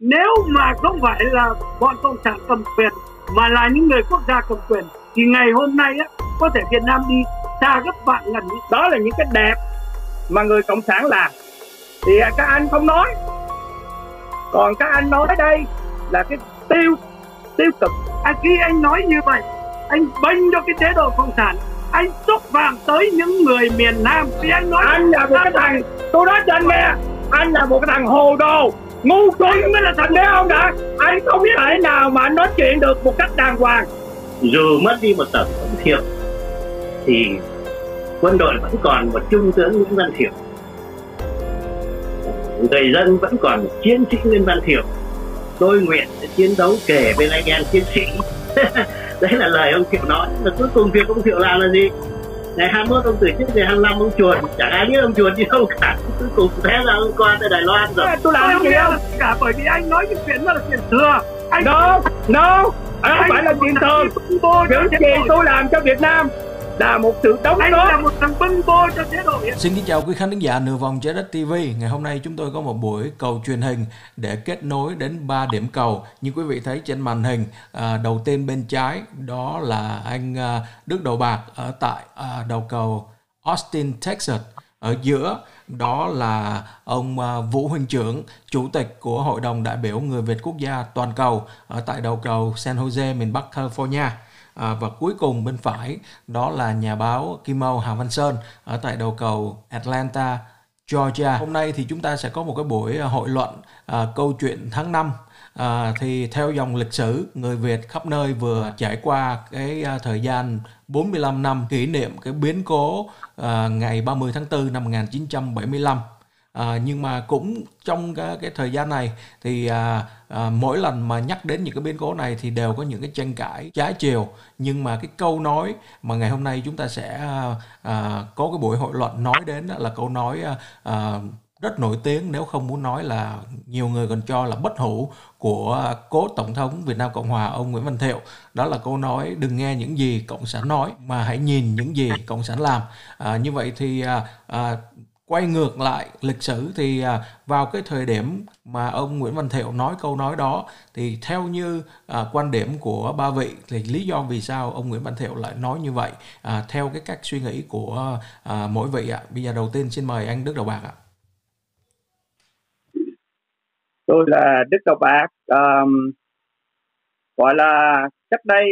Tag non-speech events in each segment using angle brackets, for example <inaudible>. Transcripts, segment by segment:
nếu mà không phải là bọn cộng sản cầm quyền mà là những người quốc gia cầm quyền thì ngày hôm nay á có thể Việt Nam đi xa gấp vạn lần. Đó là những cái đẹp mà người cộng sản làm. Thì các anh không nói. Còn các anh nói đây là cái tiêu tiêu cực. À, khi anh nói như vậy anh bênh cho cái chế độ cộng sản. Anh xúc phạm tới những người miền Nam. Thì anh nói anh là một cái thằng tôi nói cho anh nghe anh là một cái thằng hồ đồ ngu xuẩn mới là thành đế ông đã. Anh không biết thể nào mà anh nói chuyện được một cách đàng hoàng. Dù mất đi một tổng thống thiệu thì quân đội vẫn còn một trung tướng Nguyễn Văn Thiệu. Người dân vẫn còn một chiến sĩ Nguyễn Văn Thiệu. Tôi nguyện sẽ chiến đấu kể bên anh em chiến sĩ. <laughs> Đấy là lời ông Thiệu nói mà cuối cùng việc ông Thiệu làm là gì? Ngày 21 ông từ chức ngày 25 ông chuồn chẳng ai biết ông chuồn đi đâu cả. Cuối cùng thế là ông qua tới Đài Loan rồi. Tôi làm không đâu cả bởi vì anh nói cái chuyện đó là chuyện thừa. Anh no no. Không phải là chuyện thường. những gì tôi làm cho Việt Nam là một sự đóng góp là một thằng bưng bô cho chế độ Xin kính chào quý khán thính giả nửa vòng trái đất TV. Ngày hôm nay chúng tôi có một buổi cầu truyền hình để kết nối đến 3 điểm cầu. Như quý vị thấy trên màn hình, à, đầu tiên bên trái đó là anh à, Đức Đầu Bạc ở tại à, đầu cầu Austin, Texas. Ở giữa đó là ông à, Vũ Huynh Trưởng, chủ tịch của Hội đồng đại biểu người Việt quốc gia toàn cầu ở tại đầu cầu San Jose, miền Bắc California. À, và cuối cùng bên phải đó là nhà báo Kim Âu Hà Văn Sơn ở tại đầu cầu Atlanta, Georgia. Hôm nay thì chúng ta sẽ có một cái buổi à, hội luận à, câu chuyện tháng 5 À, thì theo dòng lịch sử người Việt khắp nơi vừa trải qua cái à, thời gian 45 năm kỷ niệm cái biến cố à, ngày 30 tháng 4 năm 1975 à, nhưng mà cũng trong cái, cái thời gian này thì à, à, mỗi lần mà nhắc đến những cái biến cố này thì đều có những cái tranh cãi trái chiều. Nhưng mà cái câu nói mà ngày hôm nay chúng ta sẽ à, à có cái buổi hội luận nói đến đó là câu nói à, à, rất nổi tiếng nếu không muốn nói là nhiều người còn cho là bất hủ của cố tổng thống Việt Nam Cộng hòa ông Nguyễn Văn Thiệu. Đó là câu nói đừng nghe những gì cộng sản nói mà hãy nhìn những gì cộng sản làm à, như vậy thì à, à, quay ngược lại lịch sử thì à, vào cái thời điểm mà ông Nguyễn Văn Thiệu nói câu nói đó thì theo như à, quan điểm của ba vị thì lý do vì sao ông Nguyễn Văn Thiệu lại nói như vậy à, theo cái cách suy nghĩ của à, mỗi vị ạ. Bây giờ đầu tiên xin mời anh Đức Đầu Bạc ạ. Tôi là Đức Đầu Bạc um, gọi là cách đây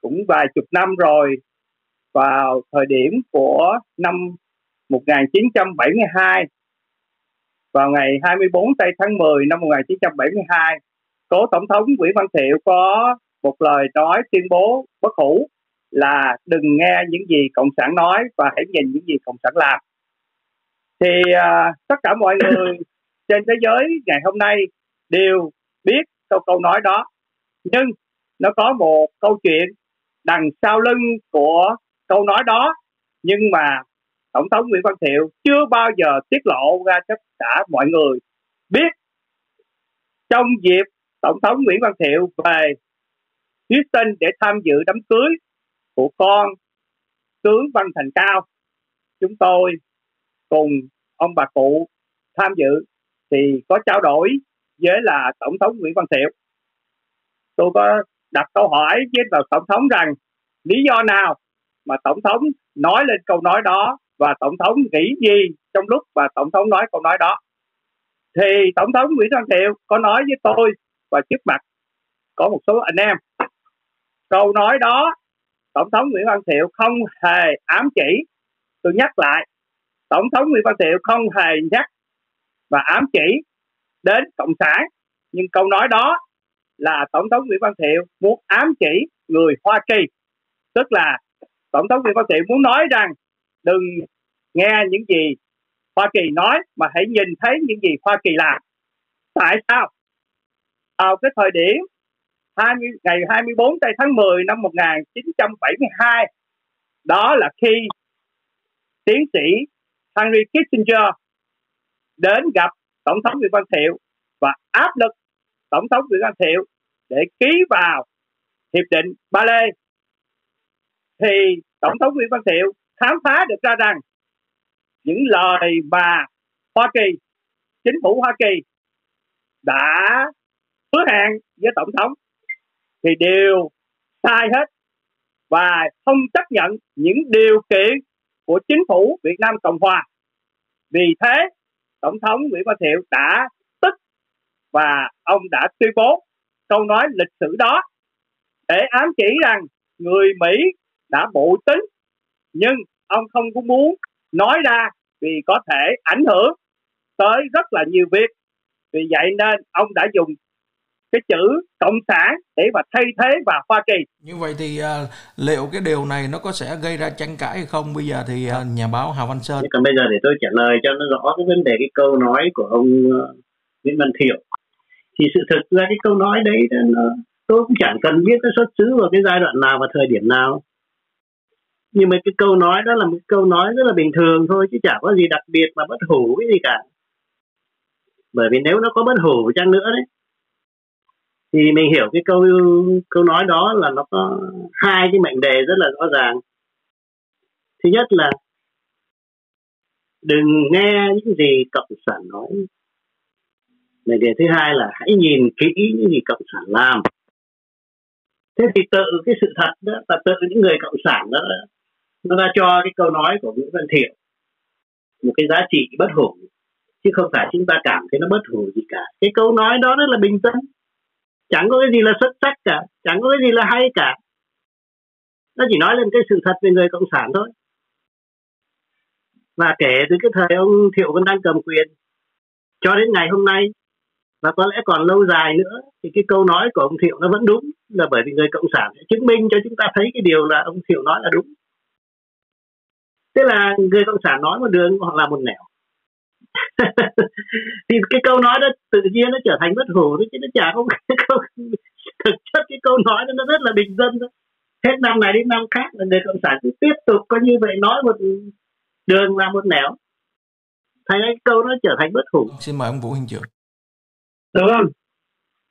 cũng vài chục năm rồi vào thời điểm của năm 1972 vào ngày 24 tây tháng 10 năm 1972 cố tổng thống Nguyễn Văn Thiệu có một lời nói tuyên bố bất hủ là đừng nghe những gì cộng sản nói và hãy nhìn những gì cộng sản làm. Thì uh, tất cả mọi người <coughs> trên thế giới ngày hôm nay đều biết câu câu nói đó nhưng nó có một câu chuyện đằng sau lưng của câu nói đó nhưng mà tổng thống Nguyễn Văn Thiệu chưa bao giờ tiết lộ ra cho tất cả mọi người biết trong dịp tổng thống Nguyễn Văn Thiệu về Houston để tham dự đám cưới của con tướng Văn Thành Cao. Chúng tôi cùng ông bà cụ tham dự thì có trao đổi với là tổng thống Nguyễn Văn Thiệu. Tôi có đặt câu hỏi với vào tổng thống rằng lý do nào mà tổng thống nói lên câu nói đó và tổng thống nghĩ gì trong lúc mà tổng thống nói câu nói đó? Thì tổng thống Nguyễn Văn Thiệu có nói với tôi và trước mặt có một số anh em. Câu nói đó, tổng thống Nguyễn Văn Thiệu không hề ám chỉ. Tôi nhắc lại, tổng thống Nguyễn Văn Thiệu không hề nhắc và ám chỉ đến cộng sản. Nhưng câu nói đó là tổng thống Nguyễn Văn Thiệu muốn ám chỉ người Hoa Kỳ. Tức là tổng thống Nguyễn Văn Thiệu muốn nói rằng đừng nghe những gì Hoa Kỳ nói mà hãy nhìn thấy những gì Hoa Kỳ làm. Tại sao? Vào cái thời điểm 20, ngày 24 tây tháng 10 năm 1972 đó là khi tiến sĩ Henry Kissinger đến gặp Tổng thống Nguyễn Văn Thiệu và áp lực Tổng thống Nguyễn Văn Thiệu để ký vào Hiệp định Ba Lê thì Tổng thống Nguyễn Văn Thiệu khám phá được ra rằng những lời mà Hoa Kỳ chính phủ Hoa Kỳ đã hứa hẹn với tổng thống thì đều sai hết và không chấp nhận những điều kiện của chính phủ Việt Nam Cộng Hòa. Vì thế, Tổng thống Nguyễn Văn Thiệu đã tức và ông đã tuyên bố câu nói lịch sử đó để ám chỉ rằng người Mỹ đã bộ tính nhưng ông không có muốn nói ra vì có thể ảnh hưởng tới rất là nhiều việc vì vậy nên ông đã dùng cái chữ cộng sản để mà thay thế vào Hoa Kỳ. Như vậy thì uh, liệu cái điều này nó có sẽ gây ra tranh cãi hay không? Bây giờ thì uh, nhà báo Hà Văn Sơn. Còn bây giờ để tôi trả lời cho nó rõ cái vấn đề cái câu nói của ông uh, Nguyễn Văn Thiệu. Thì sự thực ra cái câu nói đấy nó, tôi cũng chẳng cần biết nó xuất xứ vào cái giai đoạn nào và thời điểm nào. Nhưng mà cái câu nói đó là một câu nói rất là bình thường thôi, chứ chẳng có gì đặc biệt mà bất hủ cái gì cả. Bởi vì nếu nó có bất hủ chăng nữa đấy. Thì mình hiểu cái câu câu nói đó là nó có hai cái mệnh đề rất là rõ ràng. Thứ nhất là đừng nghe những gì cộng sản nói. Mệnh đề thứ hai là hãy nhìn kỹ những gì cộng sản làm. Thế thì tự cái sự thật đó và tự những người cộng sản đó nó ra cho cái câu nói của nguyễn văn thiệu, một cái giá trị bất hủ, chứ không phải chúng ta cảm thấy nó bất hủ gì cả. Cái câu nói đó rất là bình dân chẳng có cái gì là xuất sắc cả, chẳng có cái gì là hay cả. Nó chỉ nói lên cái sự thật về người cộng sản thôi. Và kể từ cái thời ông thiệu vẫn đang cầm quyền, cho đến ngày hôm nay, và có lẽ còn lâu dài nữa, thì cái câu nói của ông thiệu nó vẫn đúng, là bởi vì người cộng sản sẽ chứng minh cho chúng ta thấy cái điều là ông thiệu nói là đúng tức là người cộng sản nói một đường hoặc là một nẻo. <laughs> Thì cái câu nói đó tự nhiên nó trở thành bất hủ chứ nó chả không câu <laughs> thực chất cái câu nói đó nó rất là bình dân thôi. Hết năm này đến năm khác là người cộng sản cứ tiếp tục có như vậy nói một đường là một nẻo. Thành cái câu nó trở thành bất hủ. Xin mời ông vũ hình trưởng được không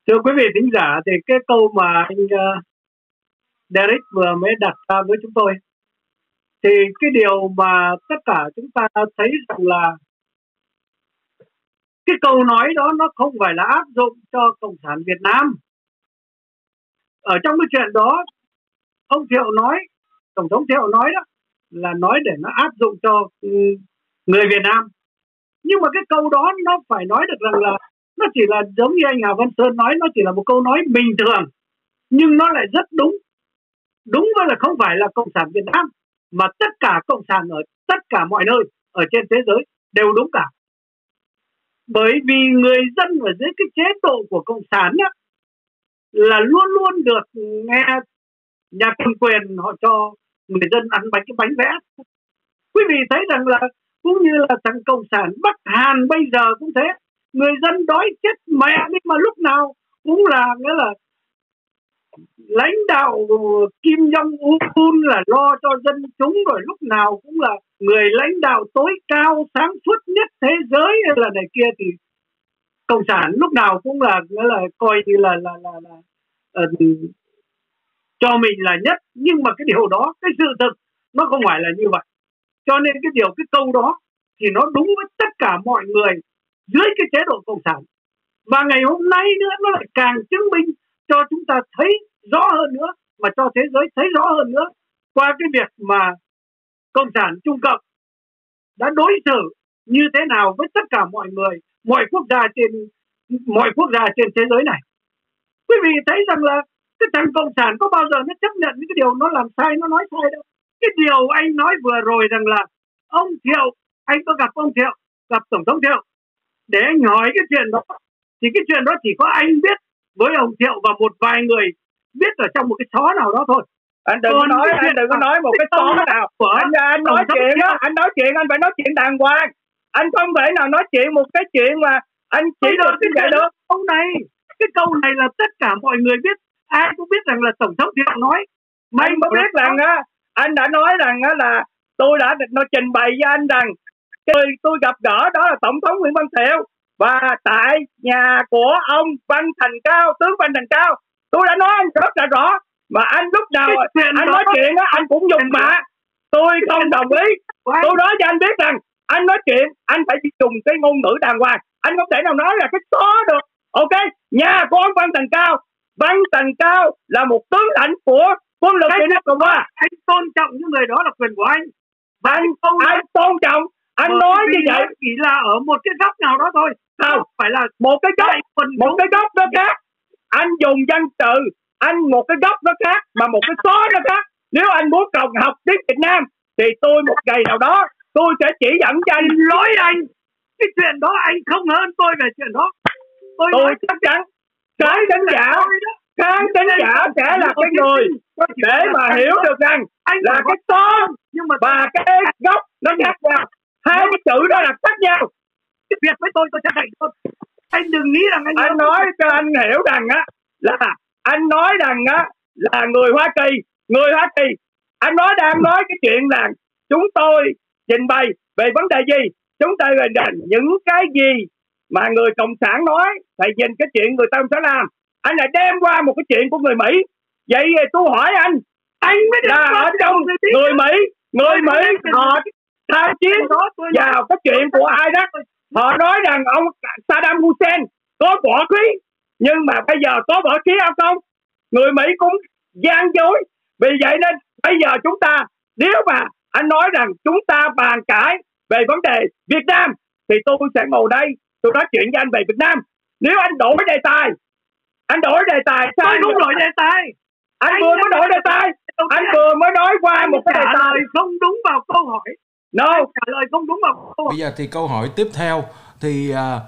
thưa quý vị thính giả thì cái câu mà anh uh, Derek vừa mới đặt ra với chúng tôi thì cái điều mà tất cả chúng ta thấy rằng là cái câu nói đó nó không phải là áp dụng cho cộng sản Việt Nam. Ở trong cái chuyện đó, ông Thiệu nói, tổng thống Thiệu nói đó, là nói để nó áp dụng cho ừ, người Việt Nam. Nhưng mà cái câu đó nó phải nói được rằng là nó chỉ là giống như anh Hà Văn Sơn nói, nó chỉ là một câu nói bình thường, nhưng nó lại rất đúng. Đúng với là không phải là cộng sản Việt Nam mà tất cả cộng sản ở tất cả mọi nơi ở trên thế giới đều đúng cả. Bởi vì người dân ở dưới cái chế độ của cộng sản á, là luôn luôn được nghe nhà cầm quyền họ cho người dân ăn bánh cái bánh vẽ. Quý vị thấy rằng là cũng như là thằng cộng sản bắc hàn bây giờ cũng thế. Người dân đói chết mẹ nhưng mà lúc nào cũng là nghĩa là lãnh đạo Kim Jong Un là lo cho dân chúng rồi lúc nào cũng là người lãnh đạo tối cao sáng suốt nhất thế giới hay là này kia thì cộng sản lúc nào cũng là nghĩa là coi như là là là, là uh, cho mình là nhất. Nhưng mà cái điều đó cái sự thực nó không phải là như vậy. Cho nên cái điều cái câu đó thì nó đúng với tất cả mọi người dưới cái chế độ cộng sản. Và ngày hôm nay nữa nó lại càng chứng minh cho chúng ta thấy rõ hơn nữa, mà cho thế giới thấy rõ hơn nữa, qua cái việc mà cộng sản trung cộng đã đối xử như thế nào với tất cả mọi người, mọi quốc gia trên, mọi quốc gia trên thế giới này. Quý vị thấy rằng là cái thằng cộng sản có bao giờ nó chấp nhận những cái điều nó làm sai, nó nói sai đâu. Cái điều anh nói vừa rồi rằng là ông thiệu, anh có gặp ông thiệu, gặp tổng thống thiệu, để anh hỏi cái chuyện đó, thì cái chuyện đó chỉ có anh biết với ông thiệu và một vài người biết ở trong một cái xó nào đó thôi. Anh đừng có nói anh đừng có nói một cái xó nào anh anh nói chuyện đó anh nói chuyện anh phải nói chuyện đàng hoàng. Anh không thể nào nói chuyện một cái chuyện mà anh chỉ được cái vậy được. câu này cái câu này là tất cả mọi người biết. Ai cũng biết rằng là tổng thống thiệu nói. Mà anh có biết rằng á anh đã nói rằng á là tôi đã nó trình bày với anh rằng tôi tôi gặp gỡ đó là tổng thống Nguyễn Văn Thiệu và tại nhà của ông Văn Thành Cao tướng Văn Thành Cao tôi đã nói anh rất là rõ. Mà anh lúc nào anh nói chuyện á anh cũng dùng mạ. tôi không đồng ý. Tôi nói cho anh biết rằng anh nói chuyện anh phải dùng cái ngôn ngữ đàng hoàng. Anh không thể nào nói là cái số được. Ok nhà của ông văn thành cao. Văn thành cao là một tướng lãnh của quân lực Việt Nam Cộng Hòa. anh tôn trọng những người đó là quyền của anh. Và anh anh tôn trọng anh Bởi nói như vậy. chỉ là ở một cái góc nào đó thôi. Không. Phải là một cái góc một cái góc đó khác. Anh dùng danh từ anh một cái góc nó khác mà một cái số nó khác. Nếu anh muốn cầu học tiếng Việt Nam thì tôi một ngày nào đó tôi sẽ chỉ dẫn cho anh. Lỗi anh. Cái chuyện đó anh không hơn tôi về chuyện đó. Tôi, tôi chắc chắn. Cái đánh giả khán đánh giả sẽ là cái người để mà hiểu được rằng anh là cái to nhưng mà và cái gốc nó khác nhau hai cái chữ đó là khác nhau. Việc với tôi tôi sẽ dạy thôi anh. Đừng nghĩ rằng anh anh nói cho anh hiểu rằng á là anh nói rằng á là người Hoa Kỳ người Hoa Kỳ. Anh nói đang nói cái chuyện là chúng tôi trình bày về vấn đề gì? Chúng ta là những cái gì mà người cộng sản nói thầy nhìn cái chuyện người ta sẽ làm. Anh lại đem qua một cái chuyện của người mỹ. Vậy tôi hỏi anh anh mới là ở trong người mỹ người mỹ họ tham chiến. Vào cái chuyện của ai đó. Họ nói rằng ông Saddam Hussein có võ khí nhưng mà bây giờ có võ khí hay không? Người mỹ cũng gian dối. Vì vậy nên bây giờ chúng ta nếu mà anh nói rằng chúng ta bàn cãi về vấn đề Việt Nam thì tôi sẽ ngồi đây tôi nói chuyện với anh về Việt Nam. Nếu anh đổi đề tài anh đổi đề tài sao tôi không đổi đề tài. Anh, anh vừa mới đổi đề tài anh vừa mới nói qua một cái đề tài. không đúng vào câu hỏi no trả lời không đúng vào bây giờ thì câu hỏi tiếp theo thì à,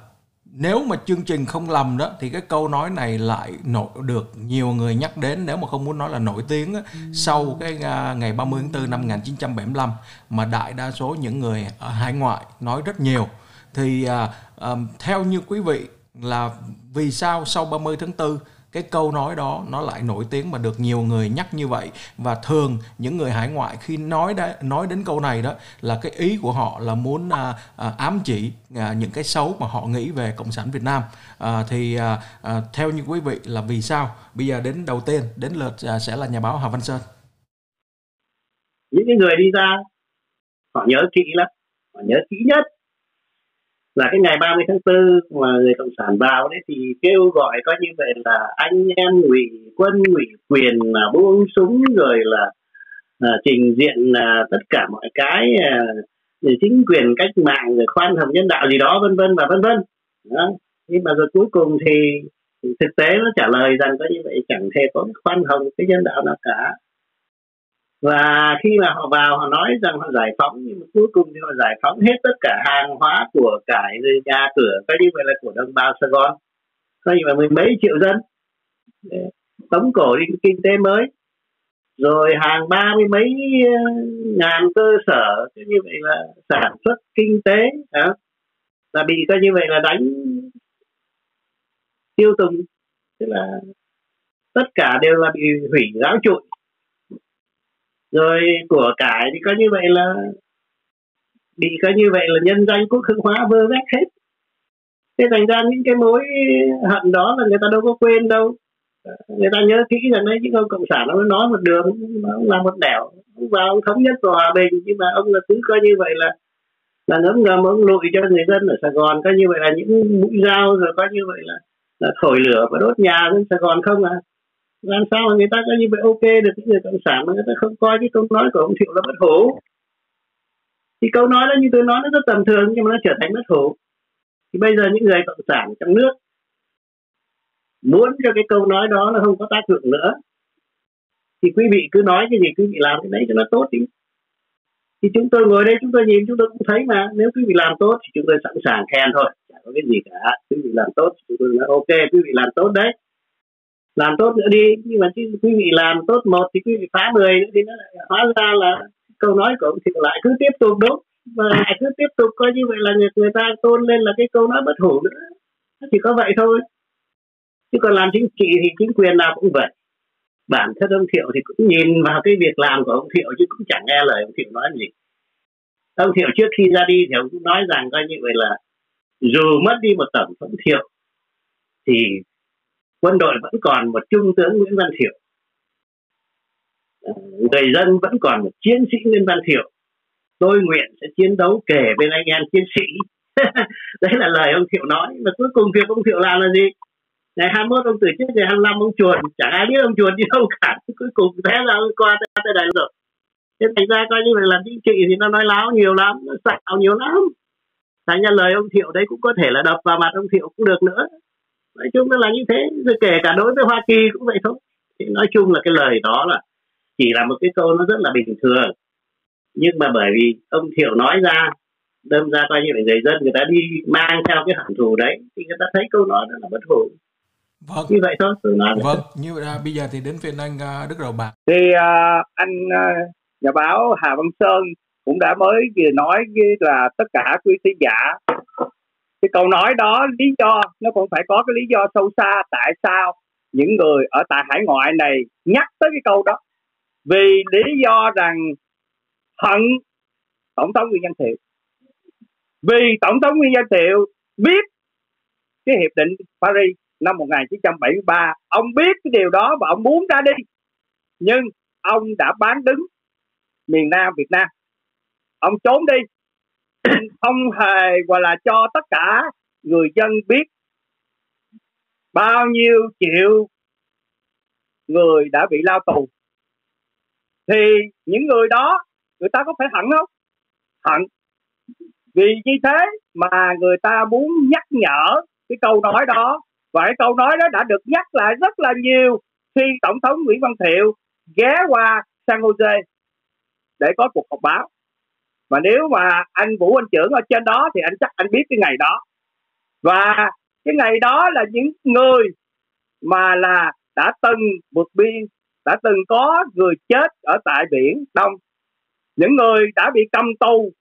nếu mà chương trình không lầm đó thì cái câu nói này lại nổi được nhiều người nhắc đến nếu mà không muốn nói là nổi tiếng đó, sau cái à, ngày 30 tháng 4 năm 1975 mà đại đa số những người ở hải ngoại nói rất nhiều. Thì à, à, theo như quý vị là vì sao sau 30 tháng 4 cái câu nói đó nó lại nổi tiếng mà được nhiều người nhắc như vậy. Và thường những người hải ngoại khi nói đã, nói đến câu này đó là cái ý của họ là muốn à, à, ám chỉ à, những cái xấu mà họ nghĩ về cộng sản Việt Nam. À, thì à, à, theo như quý vị là vì sao? Bây giờ đến đầu tiên đến lượt à, sẽ là nhà báo Hà Văn Sơn. Những cái người đi ra họ nhớ kỹ lắm họ nhớ kỹ nhất là cái ngày 30 tháng 4 mà người cộng sản vào đấy thì kêu gọi có như vậy là anh em ngụy quân ngụy quyền là buông súng rồi là à, trình diện à, tất cả mọi cái à, chính quyền cách mạng rồi khoan hồng nhân đạo gì đó vân vân và vân vân. Nhưng mà rồi cuối cùng thì thực tế nó trả lời rằng có như vậy chẳng hề có khoan hồng cái nhân đạo nào cả và khi mà họ vào họ nói rằng họ giải phóng nhưng mà cuối cùng thì họ giải phóng hết tất cả hàng hóa của cải rồi nhà cửa cái như vậy là của đồng bào Sài Gòn. Coi như là mười mấy triệu dân. Tống cổ đi kinh tế mới. Rồi hàng ba mươi mấy ờ, ngàn cơ sở như vậy là sản xuất kinh tế đó, là bị coi như vậy là đánh tiêu tùng. Tức là tất cả đều là bị hủy giáo trụi rồi của cải thì có như vậy là bị có như vậy là nhân danh quốc hữu hóa vơ vét hết. Thế thành ra những cái mối hận đó là người ta đâu có quên đâu. Người ta nhớ kỹ rằng đấy những ông cộng sản nó nói một đường, nó là một đẻo. Và ông thống nhất và hòa bình, nhưng mà ông là cứ coi như vậy là là ngấm ngầm, ông lụi cho người dân ở Sài Gòn. Coi như vậy là những mũi dao rồi coi như vậy là là thổi lửa và đốt nhà ở Sài Gòn không à? Làm sao mà người ta có như vậy ok được những người cộng sản mà người ta không coi cái câu nói của ông thiệu là bất hủ. Thì câu nói đó như tôi nói nó rất tầm thường nhưng mà nó trở thành bất hủ. Thì bây giờ những người cộng sản trong nước muốn cho cái câu nói đó nó không có tác dụng nữa, thì quý vị cứ nói cái gì quý vị làm cái đấy cho nó tốt đi. Thì chúng tôi ngồi đây chúng tôi nhìn, chúng tôi cũng thấy mà nếu quý vị làm tốt thì chúng tôi sẵn sàng khen thôi chẳng có cái gì cả. Quý vị làm tốt chúng tôi nói ok, quý vị làm tốt đấy làm tốt nữa đi. Nhưng mà quý vị làm tốt một thì quý vị phá mười nữa thì nó lại hóa ra là câu nói của ông thì lại cứ tiếp tục đúng và lại cứ tiếp tục coi như vậy là người, người ta tôn lên là cái câu nói bất hủ nữa. Chỉ có vậy thôi. Chứ còn làm chính trị thì chính quyền nào cũng vậy. Bản thân ông thiệu thì cũng nhìn vào cái việc làm của ông thiệu chứ cũng chẳng nghe lời ông thiệu nói gì. Ông thiệu trước khi ra đi thì ông cũng nói rằng coi như vậy là dù mất đi một tổng thống thiệu thì quân đội vẫn còn một trung tướng Nguyễn Văn Thiệu. Ờ, người dân vẫn còn một chiến sĩ Nguyễn Văn Thiệu. Tôi nguyện sẽ chiến đấu kể bên anh em chiến sĩ. <laughs> Đấy là lời ông Thiệu nói, mà cuối cùng việc ông Thiệu làm là gì? Ngày 21 ông từ chức, ngày 25 ông chuồn. Chẳng ai biết ông chuồn đi đâu cả. <laughs> Cuối cùng thế là ông qua tới đây rồi. Thế thành ra coi như là làm chính trị thì nó nói láo nhiều lắm, nó xạo nhiều lắm. Thành ra lời ông thiệu đấy cũng có thể là đập vào mặt ông thiệu cũng được nữa nói chung là như thế rồi kể cả đối với hoa kỳ cũng vậy thôi. Thì nói chung là cái lời đó là chỉ là một cái câu nó rất là bình thường. Nhưng mà bởi vì ông thiệu nói ra đâm ra coi như là người dân người ta đi mang theo cái hận thù đấy thì người ta thấy câu nói đó là bất hủ. Vâng. Như vậy thôi tôi nói. Vâng như vậy là bây giờ thì đến phiên anh uh, đức đầu bạc. Thì uh, anh uh, nhà báo hà văn sơn cũng đã mới vừa nói với là tất cả quý khán giả cái câu nói đó lý do, nó cũng phải có cái lý do sâu xa tại sao những người ở tại hải ngoại này nhắc tới cái câu đó. Vì lý do rằng hận tổng thống nguyễn văn thiệu. Vì tổng thống nguyễn văn thiệu biết cái hiệp định paris năm 1973 ông biết cái điều đó và ông muốn ra đi. Nhưng ông đã bán đứng miền Nam Việt Nam. Ông trốn đi. <coughs> không hề gọi là cho tất cả người dân biết bao nhiêu triệu người đã bị lao tù. Thì những người đó, người ta có phải hận không? Hận. Vì như thế mà người ta muốn nhắc nhở cái câu nói đó. Và cái câu nói đó đã được nhắc lại rất là nhiều khi tổng thống Nguyễn Văn Thiệu ghé qua San Jose để có cuộc họp báo và nếu mà anh Vũ Anh trưởng ở trên đó thì anh chắc anh biết cái ngày đó. Và cái ngày đó là những người mà là đã từng vượt biên, đã từng có người chết ở tại biển đông. Những người đã bị cầm tù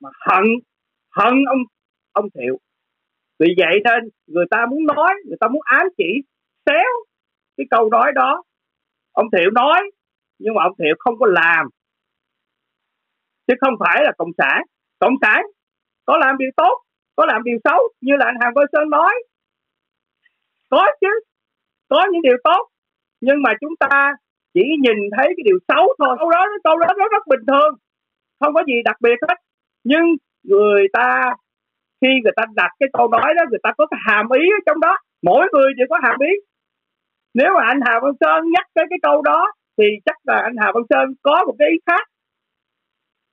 mà hận hận ông ông thiệu. Vì vậy nên người ta muốn nói, người ta muốn ám chỉ, xéo cái câu nói đó. Ông thiệu nói, nhưng mà ông thiệu không có làm chứ không phải là cộng sản. Cộng sản có làm điều tốt, có làm điều xấu, như là anh Hàng Văn Sơn nói. Có chứ, có những điều tốt, nhưng mà chúng ta chỉ nhìn thấy cái điều xấu thôi. Câu đó câu đó nó rất bình thường. Không có gì đặc biệt hết. Nhưng người ta, khi người ta đặt cái câu nói đó, người ta có cái hàm ý ở trong đó. Mỗi người đều có hàm ý. Nếu mà anh Hà Văn Sơn nhắc tới cái câu đó, thì chắc là anh Hà Văn Sơn có một cái ý khác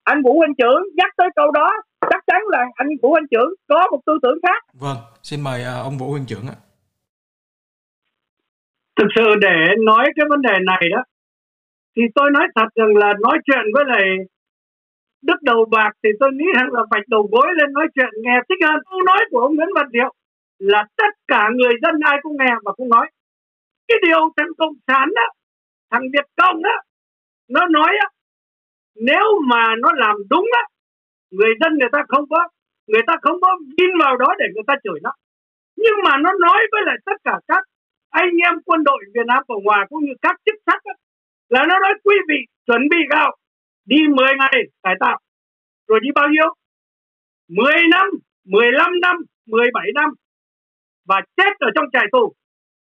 anh Vũ Anh Trưởng nhắc tới câu đó chắc chắn là anh Vũ Anh Trưởng có một tư tưởng khác. Vâng xin mời uh, ông Vũ Anh Trưởng ạ. Thực sự để nói cái vấn đề này đó thì tôi nói thật rằng là nói chuyện với lại đức đầu bạc thì tôi nghĩ rằng là bạch đầu gối lên nói chuyện nghe thích hơn. Câu nói của ông Nguyễn Văn Diệu là tất cả người dân ai cũng nghe và cũng nói. Cái điều thằng cộng sản đó thằng Việt Công đó nó nói á nếu mà nó làm đúng á người dân người ta không có người ta không có tin vào đó để người ta chửi nó. Nhưng mà nó nói với lại tất cả các anh em quân đội Việt Nam Cộng Hòa cũng như các chức sắc á, là nó nói quý vị chuẩn bị gạo đi 10 ngày cải tạo. Rồi đi bao nhiêu? 10 năm 15 năm 17 năm. Và chết ở trong trại tù.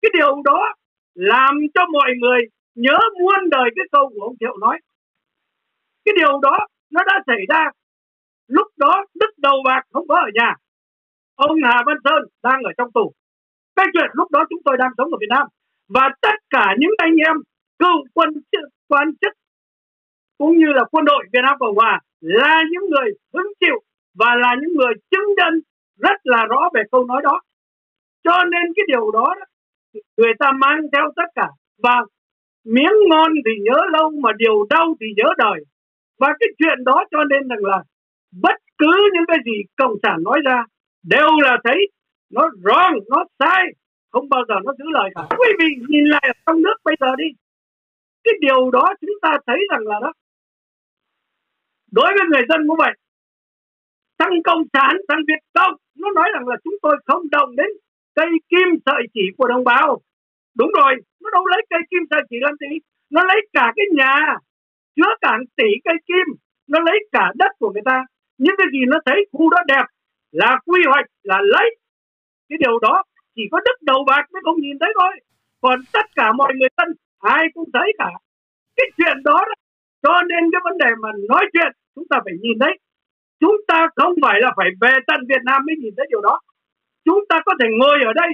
Cái điều đó làm cho mọi người nhớ muôn đời cái câu của ông Thiệu nói cái điều đó nó đã xảy ra. Lúc đó đức đầu bạc không có ở nhà. Ông Hà Văn Sơn đang ở trong tù. Cái chuyện lúc đó chúng tôi đang sống ở Việt Nam. Và tất cả những anh em, cựu quân quan chức, cũng như là quân đội Việt Nam Cộng Hòa là những người hứng chịu và là những người chứng nhân rất là rõ về câu nói đó. Cho nên cái điều đó, người ta mang theo tất cả. Và miếng ngon thì nhớ lâu mà điều đau thì nhớ đời và cái chuyện đó cho nên rằng là bất cứ những cái gì cộng sản nói ra đều là thấy nó wrong, nó sai, không bao giờ nó giữ lời cả. Quý vị nhìn lại ở trong nước bây giờ đi. Cái điều đó chúng ta thấy rằng là đó, đối với người dân cũng vậy. Thằng cộng sản thằng việt công nó nói rằng là chúng tôi không đồng đến cây kim sợi chỉ của đồng bào. Đúng rồi, nó đâu lấy cây kim sợi chỉ làm gì? Nó lấy cả cái nhà chứa cả tỷ cây kim nó lấy cả đất của người ta. Những cái gì nó thấy khu đó đẹp là quy hoạch là lấy. Cái điều đó chỉ có đất đầu bạc mới không nhìn thấy thôi. Còn tất cả mọi người dân ai cũng thấy cả. Cái chuyện đó, đó cho nên cái vấn đề mà nói chuyện chúng ta phải nhìn thấy. Chúng ta không phải là phải về tận Việt Nam mới nhìn thấy điều đó. Chúng ta có thể ngồi ở đây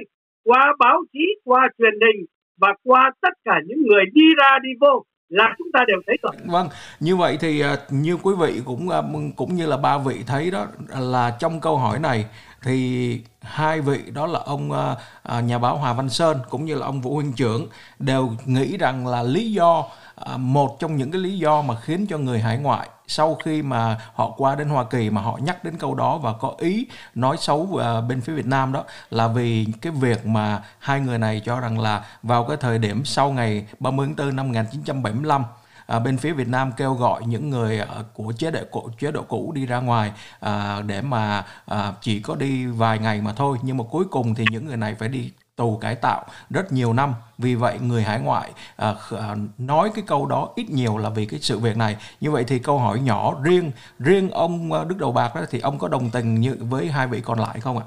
qua báo chí qua truyền hình và qua tất cả những người đi ra đi vô là chúng ta đều thấy rồi. Vâng, như vậy thì à, như quý vị cũng à, cũng như là ba vị thấy đó là trong câu hỏi này thì hai vị đó là ông ờ, ờ, nhà báo Hòa Văn Sơn cũng như là ông Vũ Huynh trưởng đều nghĩ rằng là lý do ờ, một trong những cái lý do mà khiến cho người hải ngoại sau khi mà họ qua đến Hoa Kỳ mà họ nhắc đến câu đó và có ý nói xấu uh, bên phía Việt Nam đó là vì cái việc mà hai người này cho rằng là vào cái thời điểm sau ngày 30 tháng 4 năm 1975 à, bên phía Việt Nam kêu gọi những người à, của chế độ cũ chế độ cũ đi ra ngoài à, để mà à, chỉ có đi vài ngày mà thôi. Nhưng mà cuối cùng thì những người này phải đi tù cải tạo rất nhiều năm. Vì vậy người hải ngoại à, à nói cái câu đó ít nhiều là vì cái sự việc này. Như vậy thì câu hỏi nhỏ riêng riêng ông ờ, Đức Đầu Bạc đó thì ông có đồng tình như với hai vị còn lại không ạ?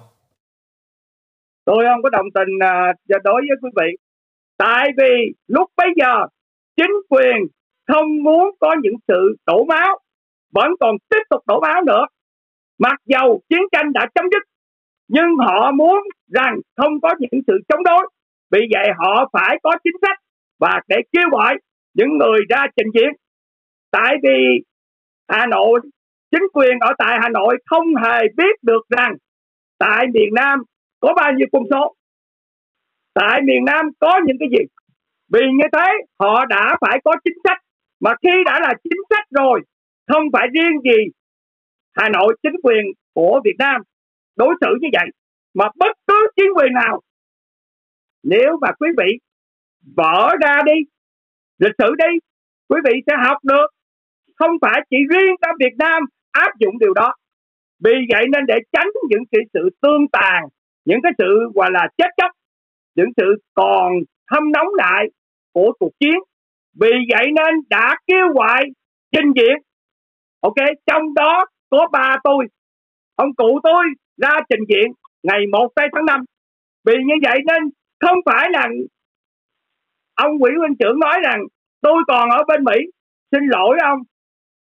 Tôi không có đồng tình à, đối với quý vị. Tại vì lúc bấy giờ chính quyền không muốn có những sự đổ máu, vẫn còn tiếp tục đổ máu nữa. Mặc dầu chiến tranh đã chấm dứt, nhưng họ muốn rằng không có những sự chống đối. Vì vậy họ phải có chính sách và để kêu gọi những người ra trình diện. Tại vì Hà Nội, chính quyền ở tại Hà Nội không hề biết được rằng tại miền Nam có bao nhiêu quân số. Tại miền Nam có những cái gì? Vì như thế, họ đã phải có chính sách mà khi đã là chính sách rồi, không phải riêng gì Hà Nội chính quyền của Việt Nam đối xử như vậy, mà bất cứ chính quyền nào. Nếu mà quý vị vỡ ra đi, lịch sử đi, quý vị sẽ học được không phải chỉ riêng ở Việt Nam áp dụng điều đó. Vì vậy nên để tránh những cái sự tương tàn, những cái sự, gọi là chết chóc, những sự còn thâm nóng lại của cuộc chiến vì vậy nên đã kêu gọi trình diện. Ok, trong đó có ba tôi, ông cụ tôi ra trình diện ngày 1 tây tháng 5 vì như vậy nên không phải là ông Nguyễn Minh trưởng nói rằng tôi còn ở bên Mỹ. Xin lỗi ông.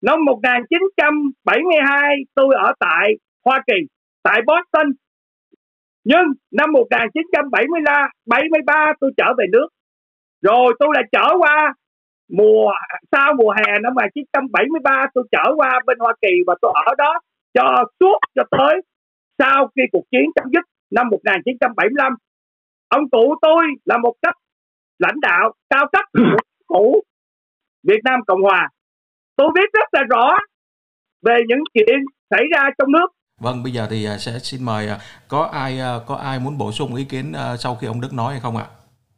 Năm 1972 tôi ở tại Hoa Kỳ, tại Boston. Nhưng năm 1973 73 tôi trở về nước. Rồi tôi lại trở qua mùa sau mùa hè năm 1973 tôi trở qua bên Hoa Kỳ và tôi ở đó cho suốt cho tới sau khi cuộc chiến chấm dứt năm 1975 ông cụ tôi là một cấp lãnh đạo cao cấp của <coughs> cũ Việt Nam Cộng Hòa tôi biết rất là rõ về những chuyện xảy ra trong nước Vâng, bây giờ thì à, sẽ xin mời à, có ai à, có ai muốn bổ sung ý kiến sau khi ông Đức nói hay không ạ?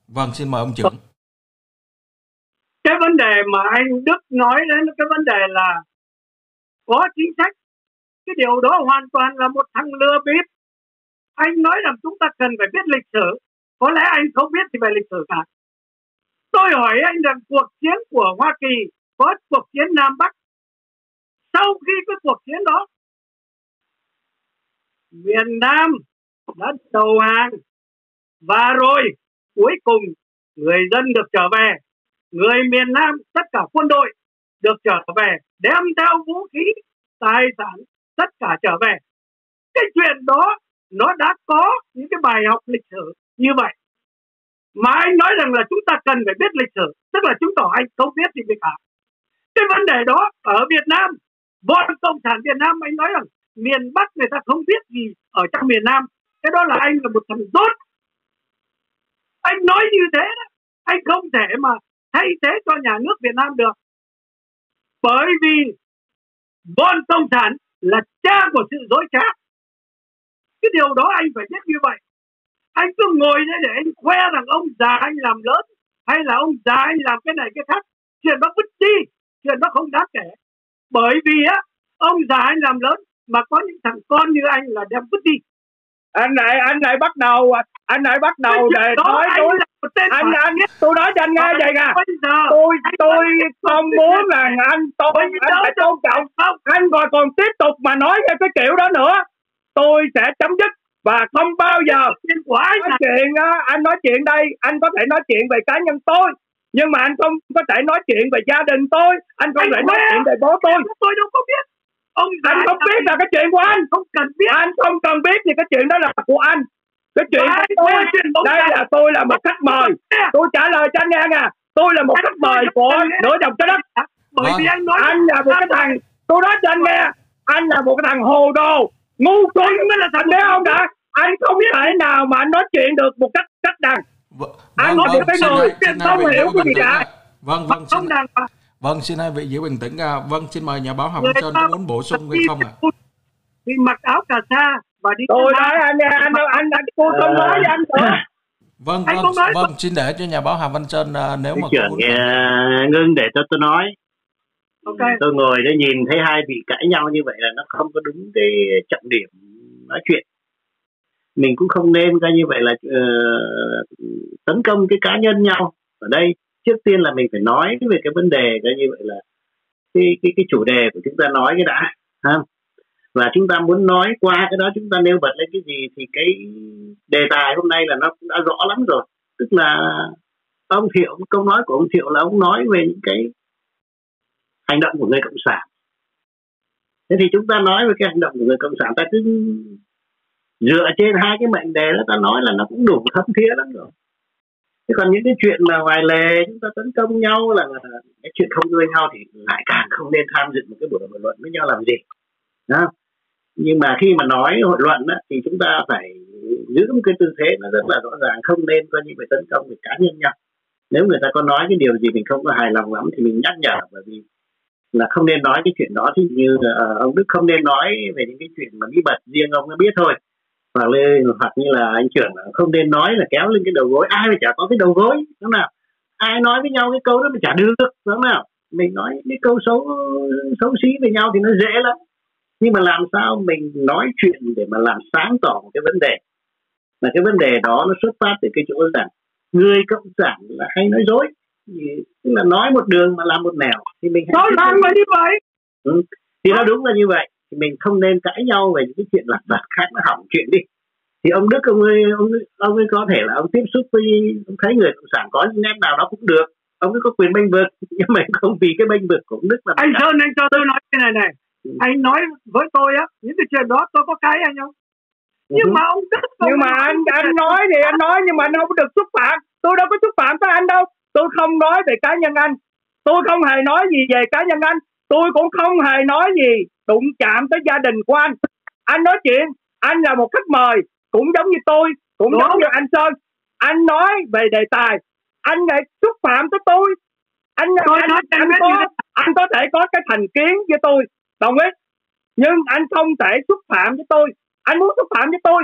Vâng, xin mời ông trưởng. Vấn đề mà anh Đức nói đến cái vấn đề là có chính sách. Cái điều đó hoàn toàn là một thằng lừa bịp. Anh nói rằng chúng ta cần phải biết lịch sử. Có lẽ anh không biết thì về lịch sử cả. Tôi hỏi anh rằng cuộc chiến của hoa kỳ có cuộc chiến nam bắc. Sau khi cái cuộc chiến đó, miền nam đã đầu hàng. Và rồi cuối cùng người dân được trở về người miền nam, tất cả quân đội được trở về, đem theo vũ khí, tài sản, tất cả trở về. Cái chuyện đó, nó đã có những cái bài học lịch sử như vậy. Mà anh nói rằng là chúng ta cần phải biết lịch sử, tức là chúng tỏ anh không biết gì về cả. Cái vấn đề đó ở Việt Nam, bọn cộng sản Việt Nam anh nói rằng miền Bắc người ta không biết gì ở trong miền Nam. Cái đó là anh là một thằng dốt anh nói như thế đó, anh không thể mà thay thế cho nhà nước Việt Nam được. Bởi vì bọn cộng sản là cha của sự dối trá. Cái điều đó anh phải biết như vậy. Anh cứ ngồi đây để anh khoe rằng ông già anh làm lớn hay là ông già anh làm cái này cái khác. Chuyện đó vứt đi chuyện đó không đáng kể. Bởi vì á ông già anh làm lớn mà có những thằng con như anh là đem vứt đi. Anh này anh này bắt đầu anh này bắt đầu để nói tôi anh anh tôi nói cho anh nghe vậy nè. tôi tôi không muốn là anh tôi anh phải tôn trọng. anh còn còn tiếp tục mà nói theo cái kiểu đó nữa. Tôi sẽ chấm dứt và không bao giờ. nói chuyện anh nói chuyện đây anh có thể nói chuyện về cá nhân tôi nhưng mà anh không có thể nói chuyện về gia đình tôi anh không thể nói chuyện về bố tôi. Tôi đâu có biết. Ông anh không biết là cái chuyện của anh. không cần biết. Anh không cần biết thì cái chuyện đó là của anh cái chuyện của tôi đây là tôi là một khách mời. Tôi trả lời cho anh nghe nè tôi là một khách mời của nửa dòng trái đất. Bởi vì anh nói anh là một cái thằng tôi nói cho anh nghe. Anh là một cái thằng hồ đồ. Ngu xuẩn mới là thành đế không đã anh không thể nào mà anh nói chuyện được một cách cách đằng. Anh nói được cái người không hiểu cái gì cả vâng vâng xin, vâng xin hai vị giữ bình tĩnh à, vâng xin mời nhà báo Hà Văn Sơn có muốn bổ sung hay không ạ? thì mặc áo cà sa và đi tôi nói anh anh anh anh, anh tôi không nói với anh nữa vâng vâng vâng xin để cho nhà báo Hà Văn Sơn uh, nếu mà trưởng muốn... ngưng để cho tôi nói. Okay. tôi ngồi để nhìn thấy hai vị cãi nhau như vậy là nó không có đúng cái trọng điểm nói chuyện. Mình cũng không nên coi như vậy là uh, tấn công cái cá nhân nhau. Ở đây trước tiên là mình phải nói về cái vấn đề coi như vậy là cái cái cái chủ đề của chúng ta nói cái đã ha và chúng ta muốn nói qua cái đó chúng ta nêu bật lên cái gì thì cái đề tài hôm nay là nó cũng đã rõ lắm rồi. Tức là ông thiệu câu nói của ông thiệu là ông nói về những cái hành động của người cộng sản. Thế thì chúng ta nói về cái hành động của người cộng sản ta cứ dựa trên hai cái mệnh đề đó ta nói là nó cũng đủ thâm thía lắm rồi. Thế còn những cái chuyện mà vài lề chúng ta tấn công nhau là, cái chuyện không với nhau thì lại càng không nên tham dự một cái buổi thảo luận với nhau làm gì. Đó nhưng mà khi mà nói hội luận á, thì chúng ta phải giữ một cái tư thế nó rất là rõ ràng không nên coi như phải tấn công về cá nhân nhau. Nếu người ta có nói cái điều gì mình không có hài lòng lắm thì mình nhắc nhở bởi vì là không nên nói cái chuyện đó. Thì như uh, ông Đức không nên nói về những cái chuyện mà bí mật riêng ông mới biết thôi. Hoặc là hoặc như là anh trưởng không nên nói là kéo lên cái đầu gối ai mà chả có cái đầu gối đúng nào? Ai nói với nhau cái câu đó mà chả được đúng nào? Mình nói cái câu xấu xấu xí với nhau thì nó dễ lắm nhưng mà làm sao mình nói chuyện để mà làm sáng tỏ một cái vấn đề? Là cái vấn đề đó nó xuất phát từ cái chỗ rằng người cộng sản là hay nói dối. Tức là nói một đường mà làm một nẻo thì mình nói làm mà như vậy. Ừ. thì nó đúng là như vậy. Thì mình không nên cãi nhau về những cái chuyện lặt vặt khác nó hỏng chuyện đi. Thì ông Đức ông ấy, ông ấy, ông ấy có thể là ông tiếp xúc với ông thấy người cộng sản có những nét nào đó cũng được. Ông ấy có quyền bênh vực nhưng mà không vì cái bênh vực của ông Đức là anh Sơn anh cho tôi nói cái này này. Anh nói với tôi á những cái chuyện đó tôi có cái anh không? Ừ. nhưng mà ông Đức nhưng mà anh anh nói thì anh nói nhưng mà anh không được xúc phạm. Tôi đâu có xúc phạm tới anh đâu. Tôi không nói về cá nhân anh. Tôi không hề nói gì về cá nhân anh. Tôi cũng không hề nói gì đụng chạm tới gia đình của anh. Anh nói chuyện anh là một khách mời cũng giống như tôi cũng Đúng. giống như anh sơn. Anh nói về đề tài. Anh lại xúc phạm tới tôi. Anh tôi anh, anh, anh có anh có thể có cái thành kiến với tôi đồng ý. Nhưng anh không thể xúc phạm với tôi. Anh muốn xúc phạm với tôi.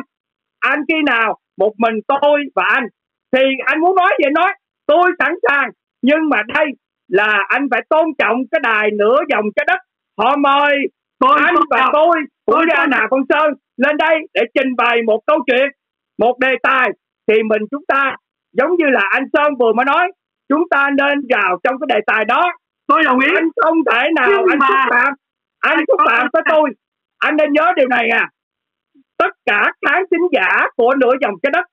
Anh khi nào một mình tôi và anh thì anh muốn nói gì nói. Tôi sẵn sàng. Nhưng mà đây là anh phải tôn trọng cái đài nửa dòng trái đất. Họ mời tôi anh và đâu. tôi của gia nà con sơn lên đây để trình bày một câu chuyện một đề tài. Thì mình chúng ta giống như là anh sơn vừa mới nói chúng ta nên vào trong cái đề tài đó. Tôi đồng ý. Anh không thể nào Nhưng anh mà... xúc phạm anh xúc phạm tới tôi. Anh nên nhớ điều này à. Tất cả khán thính giả của nửa dòng trái đất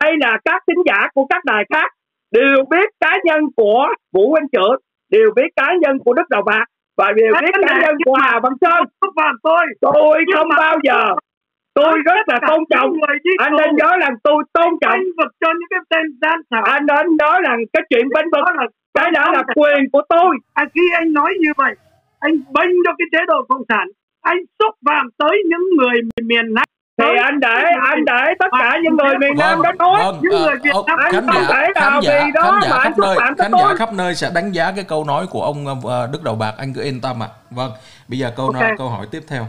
hay là các thính giả của các đài khác đều biết cá nhân của vũ anh trưởng đều biết cá nhân của đức đầu bạc và đều biết cá nhân của hà văn sơn. tôi. Tôi không bao giờ. tôi rất là tôn trọng. anh nên nhớ rằng tôi tôn trọng. Vực cho những cái tên gian xảo anh nên nhớ rằng cái chuyện bên vực cái đó là quyền của tôi. À, khi anh nói như vậy anh bênh cho cái chế độ cộng sản anh xúc phạm tới những người miền Nam thì anh để anh để tất cả những người miền Nam đó nói vâng, những người Việt Nam khán giả khán giả khán giả khắp nơi khán giả khắp nơi sẽ đánh giá cái câu nói của ông Đức Đầu Bạc anh cứ yên tâm ạ. À. Vâng, bây giờ câu okay. nói câu hỏi tiếp theo.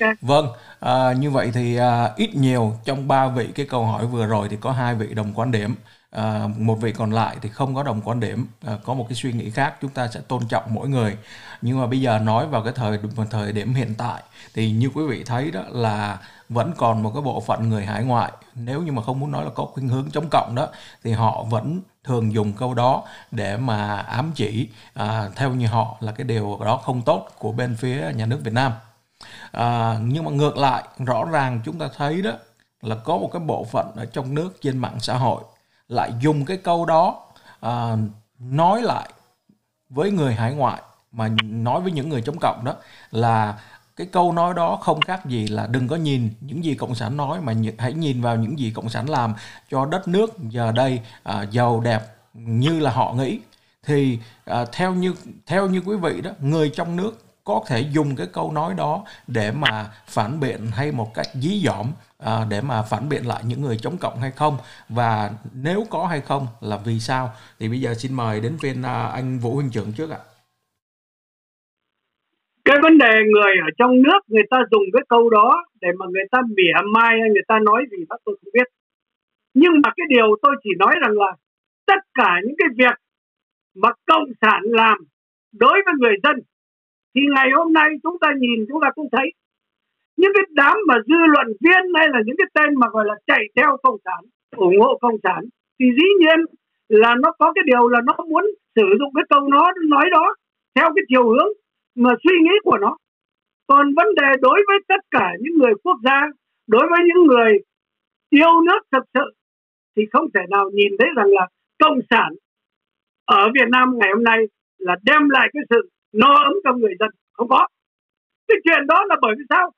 Okay. Vâng, à, như vậy thì à, ít nhiều trong ba vị cái câu hỏi vừa rồi thì có hai vị đồng quan điểm à, một vị còn lại thì không có đồng quan điểm. À, có một cái suy nghĩ khác chúng ta sẽ tôn trọng mỗi người. Nhưng mà bây giờ nói vào cái thời thời điểm hiện tại thì như quý vị thấy đó là vẫn còn một cái bộ phận người hải ngoại. Nếu như mà không muốn nói là có khuynh hướng chống cộng đó thì họ vẫn thường dùng câu đó để mà ám chỉ à, theo như họ là cái điều đó không tốt của bên phía nhà nước Việt Nam. À, nhưng mà ngược lại rõ ràng chúng ta thấy đó là có một cái bộ phận ở trong nước trên mạng xã hội lại dùng cái câu đó à, nói lại với người hải ngoại mà nói với những người chống cộng đó là cái câu nói đó không khác gì là đừng có nhìn những gì cộng sản nói mà hãy nhìn vào những gì cộng sản làm cho đất nước giờ đây à, giàu đẹp như là họ nghĩ. Thì à, theo như theo như quý vị đó người trong nước có thể dùng cái câu nói đó để mà phản biện hay một cách dí dỏm à, để mà phản biện lại những người chống cộng hay không? Và nếu có hay không là vì sao? Thì bây giờ xin mời đến phiên à, anh Vũ huynh trưởng trước ạ. Cái vấn đề người ở trong nước người ta dùng cái câu đó để mà người ta mỉa mai hay người ta nói gì đó tôi không biết. Nhưng mà cái điều tôi chỉ nói rằng là tất cả những cái việc mà cộng sản làm đối với người dân thì ngày hôm nay chúng ta nhìn chúng ta cũng thấy những cái đám mà dư luận viên hay là những cái tên mà gọi là chạy theo cộng sản, ủng hộ cộng sản, thì dĩ nhiên là nó có cái điều là nó muốn sử dụng cái câu nó nói đó theo cái chiều hướng mà suy nghĩ của nó. Còn vấn đề đối với tất cả những người quốc gia, đối với những người yêu nước thật sự thì không thể nào nhìn thấy rằng là cộng sản ở Việt Nam ngày hôm nay là đem lại cái sự no ấm cho người dân không có. Cái chuyện đó là bởi vì sao?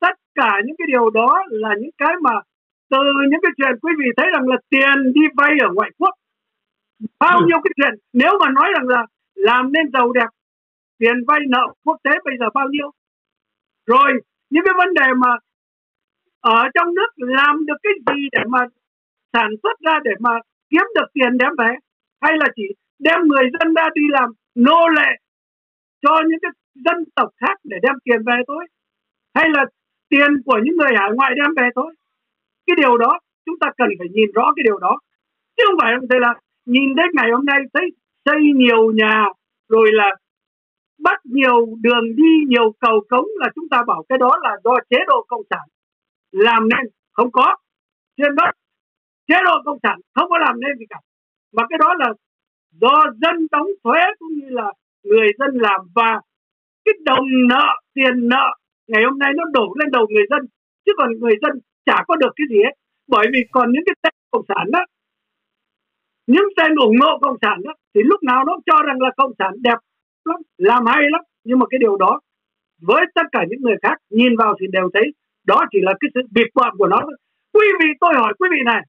Tất cả những cái điều đó là những cái mà từ những cái chuyện quý vị thấy rằng là tiền đi vay ở ngoại quốc bao nhiêu cái chuyện nếu mà nói rằng là làm nên giàu đẹp tiền vay nợ quốc tế bây giờ bao nhiêu? Rồi những cái vấn đề mà ở trong nước làm được cái gì để mà sản xuất ra để mà kiếm được tiền đem về? Hay là chỉ đem người dân ra đi làm nô lệ cho những cái dân tộc khác để đem tiền về thôi? Hay là tiền của những người hải ngoại đem về thôi. Cái điều đó, chúng ta cần phải nhìn rõ cái điều đó. Chứ không phải là nhìn đến ngày hôm nay, thấy xây nhiều nhà, rồi là bắt nhiều đường đi, nhiều cầu cống là chúng ta bảo cái đó là do chế độ cộng sản làm nên. Không có. Trên đất chế độ cộng sản không có làm nên gì cả. Mà cái đó là do dân đóng thuế cũng như là người dân làm. Và cái đồng nợ, tiền nợ ngày hôm nay nó đổ lên đầu người dân, chứ còn người dân chả có được cái gì hết. Bởi vì còn những cái tên cộng sản đó, những tên ủng hộ cộng sản đó, thì lúc nào nó cho rằng là cộng sản đẹp lắm, làm hay lắm. Nhưng mà cái điều đó, với tất cả những người khác, nhìn vào thì đều thấy đó chỉ là cái sự bịp bợm của nó quý vị, tôi hỏi quý vị này,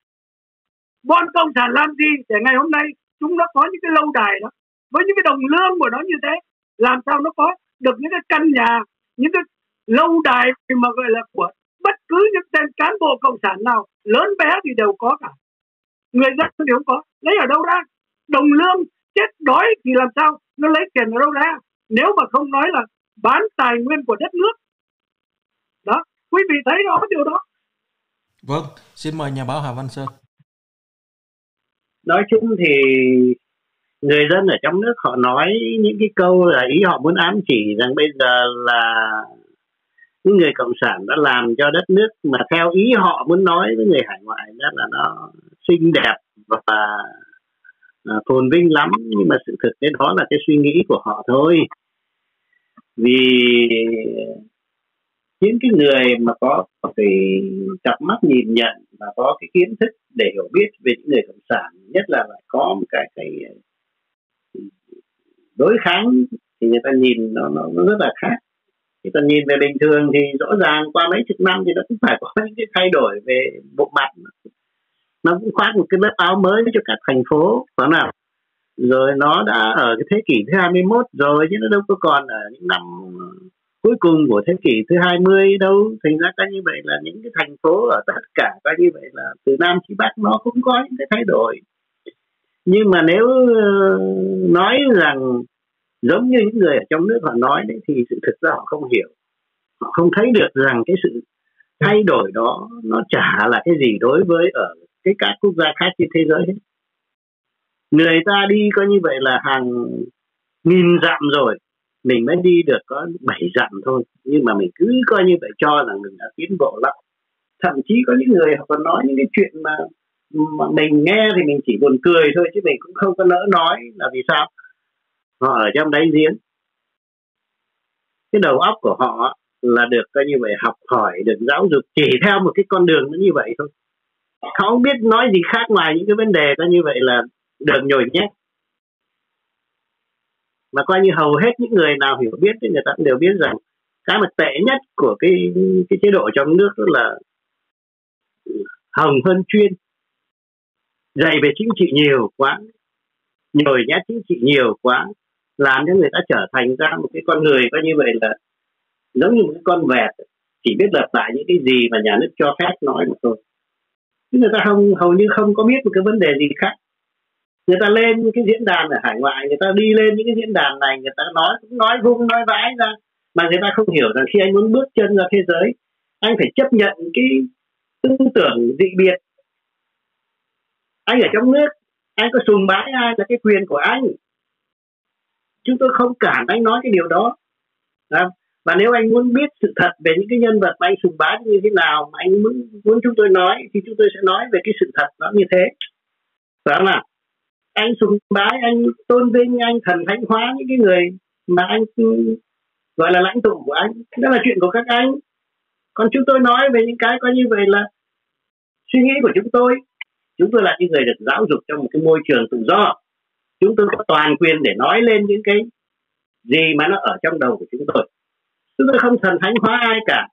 bọn cộng sản làm gì để ngày hôm nay chúng nó có những cái lâu đài đó, với những cái đồng lương của nó như thế, làm sao nó có được những cái căn nhà, những cái lâu đài mà gọi là của bất cứ những tên cán bộ cộng sản nào lớn bé thì đều có cả. Người dân đều có lấy ở đâu ra? Đồng lương chết đói thì làm sao? Nó lấy tiền ở đâu ra? Nếu mà không nói là bán tài nguyên của đất nước. Đó quý vị thấy rõ điều đó. Vâng xin mời nhà báo Hà Văn Sơn. Nói chung thì người dân ở trong nước họ nói những cái câu là ý họ muốn ám chỉ rằng bây giờ là những người cộng sản đã làm cho đất nước mà theo ý họ muốn nói với người hải ngoại đó là nó xinh đẹp và à, phồn vinh lắm. Nhưng mà sự thực tế đó là cái suy nghĩ của họ thôi. Vì những cái người mà có, cái cặp mắt nhìn nhận và có cái kiến thức để hiểu biết về những người cộng sản nhất là lại có một cái cái à, đối kháng thì người ta nhìn nó, nó rất là khác người còn nhìn về bình thường thì rõ ràng qua mấy chục năm thì nó cũng phải có những cái thay đổi về bộ mặt. Nó cũng khoác một cái lớp áo mới cho các thành phố, phải nào? Rồi nó đã ở cái thế kỷ thứ 21 rồi chứ nó đâu có còn ở những năm cuối cùng của thế kỷ thứ 20 đâu. Thành ra coi như vậy là những cái thành phố ở tất cả coi như vậy là từ nam chí bắc nó cũng có những cái thay đổi. Nhưng mà nếu ờ, nói rằng giống như những người ở trong nước họ nói đấy, thì sự thực ra họ không hiểu. Họ không thấy được rằng cái sự thay đổi đó nó chả là cái gì đối với ở cái các quốc gia khác trên thế giới hết. Người ta đi coi như vậy là hàng nghìn dặm rồi, mình mới đi được có bảy dặm thôi. Nhưng mà mình cứ coi như vậy cho rằng mình đã tiến bộ lắm. Thậm chí có những người họ còn nói những cái chuyện mà mà mình nghe thì mình chỉ buồn cười thôi, chứ mình cũng không có nỡ nói là vì sao họ ở trong đáy giếng cái đầu óc của họ là được coi như vậy, học hỏi, được giáo dục chỉ theo một cái con đường nó như vậy thôi. Họ không biết nói gì khác ngoài những cái vấn đề nó như vậy là được nhồi nhét. Mà coi như hầu hết những người nào hiểu biết thì người ta cũng đều biết rằng cái mà tệ nhất của cái cái chế độ trong nước đó là hồng hơn chuyên. Dạy về chính trị nhiều quá, nhồi nhét chính trị nhiều quá làm cho người ta trở thành ra một cái con người coi như vậy là giống như một cái con vẹt. Chỉ biết lặp lại những cái gì mà nhà nước cho phép nói mà thôi. Chứ người ta không, hầu như không có biết một cái vấn đề gì khác. Người ta lên cái diễn đàn ở hải ngoại, người ta đi lên những cái diễn đàn này, người ta nói, cũng nói vung, nói vãi ra. Mà người ta không hiểu rằng khi anh muốn bước chân ra thế giới, anh phải chấp nhận cái tư tưởng dị biệt. Anh ở trong nước, anh có sùng bái ai là cái quyền của anh? Chúng tôi không cản anh nói cái điều đó. Dạ. Và nếu anh muốn biết sự thật về những cái nhân vật mà anh sùng bái như thế nào mà anh muốn muốn chúng tôi nói, thì chúng tôi sẽ nói về cái sự thật nó như thế. Phải không nào anh sùng bái, anh tôn vinh, anh thần thánh hóa những cái người mà anh, gọi là lãnh tụ của anh. Đó là chuyện của các anh. Còn chúng tôi nói về những cái có như vậy là suy nghĩ của chúng tôi. Chúng tôi là những người được giáo dục trong một cái môi trường tự do chúng tôi có toàn quyền để nói lên những cái gì mà nó ở trong đầu của chúng tôi. Chúng tôi không thần thánh hóa ai cả.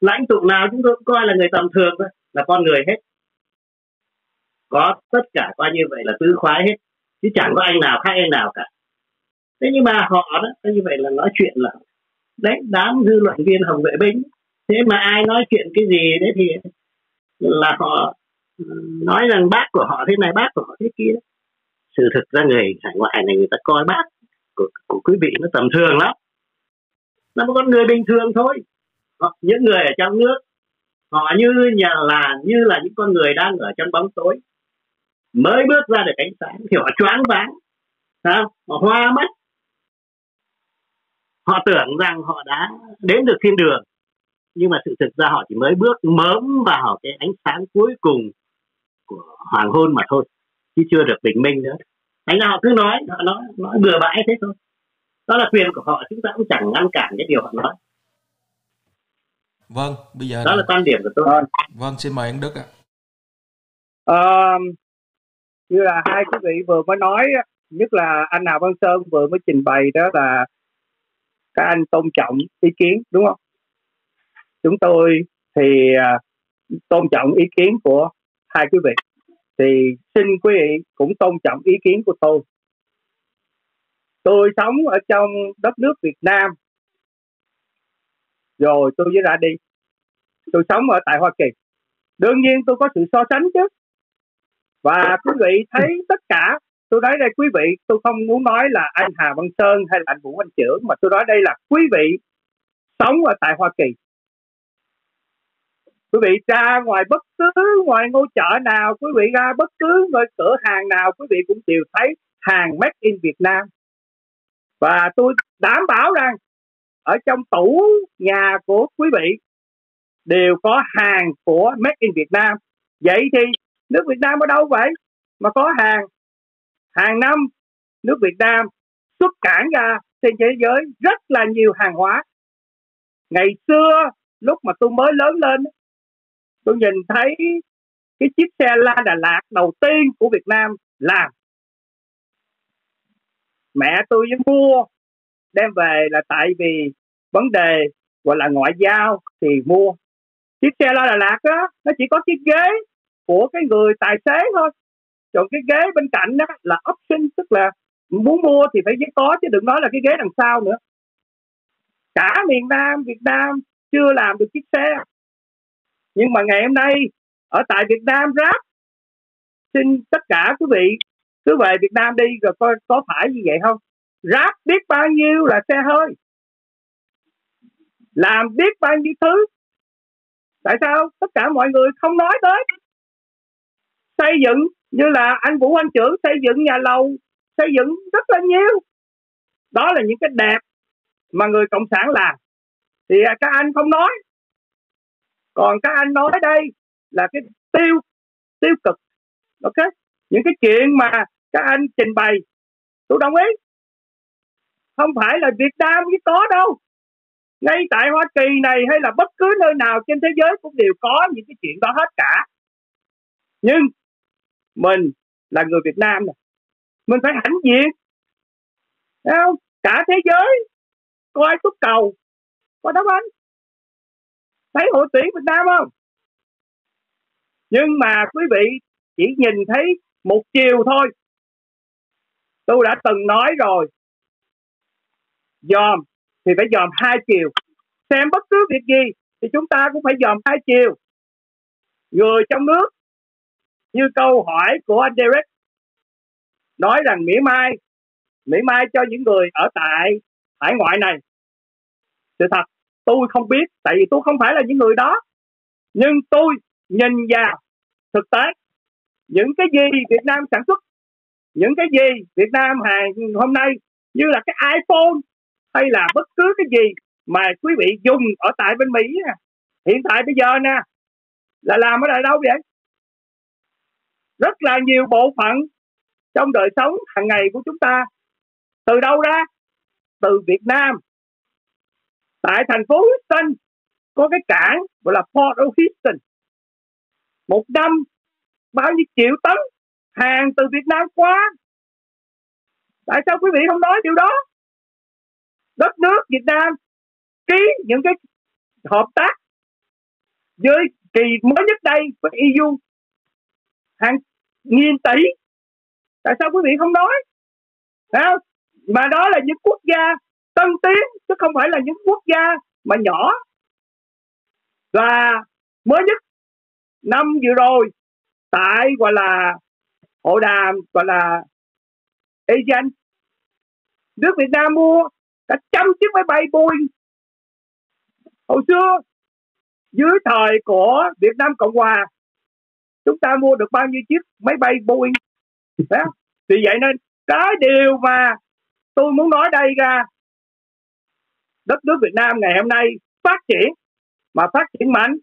Lãnh tụ nào chúng tôi cũng coi là người tầm thường thôi, là con người hết. Có tất cả coi như vậy là tứ khoái hết, chứ chẳng có anh nào khác anh nào cả. Thế nhưng mà họ đó như vậy là nói chuyện là đấy, đám dư luận viên hồng vệ binh. Thế mà ai nói chuyện cái gì đấy thì là họ ừ, nói rằng bác của họ thế này, bác của họ thế kia sự thực ra người hải ngoại này người ta coi bác của, của quý vị nó tầm thường lắm. Nó một con người bình thường thôi. Họ, những người ở trong nước họ như nhà là như là những con người đang ở trong bóng tối. Mới bước ra được ánh sáng thì họ choáng váng. Sao? Họ hoa mắt. Họ tưởng rằng họ đã đến được thiên đường. Nhưng mà sự thực ra họ chỉ mới bước mớm vào cái ánh sáng cuối cùng của hoàng hôn mà thôi chứ chưa được bình minh nữa. Thành ra họ cứ nói họ nói nói bừa bãi thế thôi. Đó là quyền của họ chúng ta cũng chẳng ngăn cản cái điều họ nói. Vâng bây giờ đó là quan điểm của tôi. Vâng, vâng xin mời anh đức ạ. À, như là hai quý vị vừa mới nói nhất là anh Hà Văn Sơn vừa mới trình bày đó là các anh tôn trọng ý kiến đúng không? Chúng tôi thì uh, tôn trọng ý kiến của hai quý vị thì xin quý vị cũng tôn trọng ý kiến của tôi. Tôi sống ở trong đất nước Việt Nam. Rồi tôi mới ra đi tôi sống ở tại Hoa Kỳ. Đương nhiên tôi có sự so sánh chứ. Và quý vị thấy tất cả, tôi nói đây quý vị, tôi không muốn nói là anh Hà Văn Sơn hay là anh Vũ Văn Trưởng, mà tôi nói đây là quý vị sống ở tại Hoa Kỳ quý vị ra ngoài bất cứ ngoài ngôi chợ nào, quý vị ra bất cứ ngôi cửa hàng nào, quý vị cũng đều thấy hàng made in Việt Nam. Và tôi đảm bảo rằng ở trong tủ nhà của quý vị đều có hàng của made in Việt Nam. Vậy thì nước Việt Nam ở đâu vậy? Mà có hàng. Hàng năm, nước Việt Nam xuất cảng ra trên thế giới rất là nhiều hàng hóa. Ngày xưa, lúc mà tôi mới lớn lên tôi nhìn thấy cái chiếc xe La Đà Lạt đầu tiên của Việt Nam làm mẹ tôi với mua, đem về là tại vì vấn đề gọi là ngoại giao thì mua. Chiếc xe La Đà Lạt đó nó chỉ có chiếc ghế của cái người tài xế thôi. Còn cái ghế bên cạnh đó là option, tức là muốn mua thì phải có, chứ đừng nói là cái ghế đằng sau nữa. Cả miền Nam, Việt Nam chưa làm được chiếc xe nhưng mà ngày hôm nay, ở tại Việt Nam rap xin tất cả quý vị cứ về Việt Nam đi rồi coi có phải như vậy không? Rap biết bao nhiêu là xe hơi? Làm biết bao nhiêu thứ? Tại sao tất cả mọi người không nói tới? Xây dựng như là anh Vũ Anh Trưởng xây dựng nhà lầu, xây dựng rất là nhiều. Đó là những cái đẹp mà người cộng sản làm. Thì các anh không nói còn các anh nói đây là cái tiêu tiêu cực. Ok? Những cái chuyện mà các anh trình bày, tôi đồng ý. Không phải là Việt Nam mới có đâu. Ngay tại Hoa Kỳ này hay là bất cứ nơi nào trên thế giới cũng đều có những cái chuyện đó hết cả. Nhưng mình là người Việt Nam này. Mình phải hãnh diện. Không? cả thế giới coi túc cầu có đá banh thấy hội tuyển Việt Nam không? Nhưng mà quý vị chỉ nhìn thấy một chiều thôi. Tôi đã từng nói rồi. Dòm thì phải dòm hai chiều. Xem bất cứ việc gì thì chúng ta cũng phải dòm hai chiều. Người trong nước, như câu hỏi của anh Derek, nói rằng mỉa mai mỉa mai cho những người ở tại hải ngoại này. Sự thật tôi không biết, tại vì tôi không phải là những người đó. Nhưng tôi nhìn vào thực tế, những cái gì Việt Nam sản xuất, những cái gì Việt Nam hàng hôm nay, như là cái iPhone hay là bất cứ cái gì mà quý vị dùng ở tại bên Mỹ nè hiện tại bây giờ nè, là làm ở lại đâu vậy? Rất là nhiều bộ phận trong đời sống hàng ngày của chúng ta. Từ đâu ra? Từ Việt Nam tại thành phố Houston có cái cảng gọi là Port of Houston. Một năm, bao nhiêu triệu tấn hàng từ Việt Nam qua? Tại sao quý vị không nói điều đó? Đất nước Việt Nam ký những cái hợp tác với kỳ mới nhất đây với EU hàng nghìn tỷ. Tại sao quý vị không nói? Đấy mà đó là những quốc gia tân tiến, chứ không phải là những quốc gia mà nhỏ. Và mới nhất, năm vừa rồi, tại gọi là hội đàm, gọi là ASEAN nước Việt Nam mua cả trăm chiếc máy bay Boeing. Hồi xưa, dưới thời của Việt Nam Cộng Hòa, chúng ta mua được bao nhiêu chiếc máy bay Boeing? Đó. vậy nên, cái điều mà tôi muốn nói đây ra đất nước Việt Nam ngày hôm nay phát triển mà phát triển mạnh.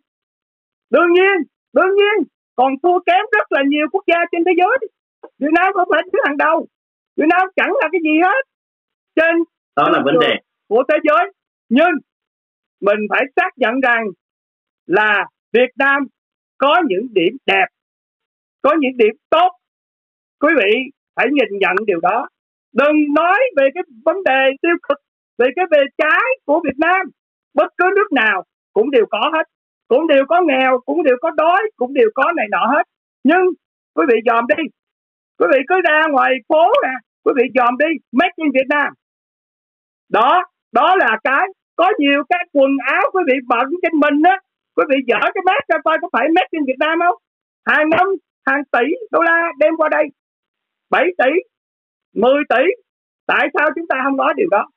Đương nhiên đương nhiên còn thua kém rất là nhiều quốc gia trên thế giới. Việt Nam không phải đứng hàng đầu. Việt Nam chẳng là cái gì hết. Trên đó là vấn đề. của thế giới. Nhưng mình phải xác nhận rằng là Việt Nam có những điểm đẹp có những điểm tốt. Quý vị phải nhìn nhận điều đó. Đừng nói về cái vấn đề tiêu cực về cái bề trái của Việt Nam, bất cứ nước nào cũng đều có hết. Cũng đều có nghèo, cũng đều có đói, cũng đều có này nọ hết. Nhưng, quý vị dòm đi. Quý vị cứ ra ngoài phố nè, quý vị dòm đi. Made in Việt Nam đó đó là cái, có nhiều cái quần áo quý vị bận trên mình á. Quý vị dở cái mát ra coi có phải made in Việt Nam không? Hàng năm, hàng tỷ đô la đem qua đây. 7 tỷ 10 tỷ. Tại sao chúng ta không nói điều đó?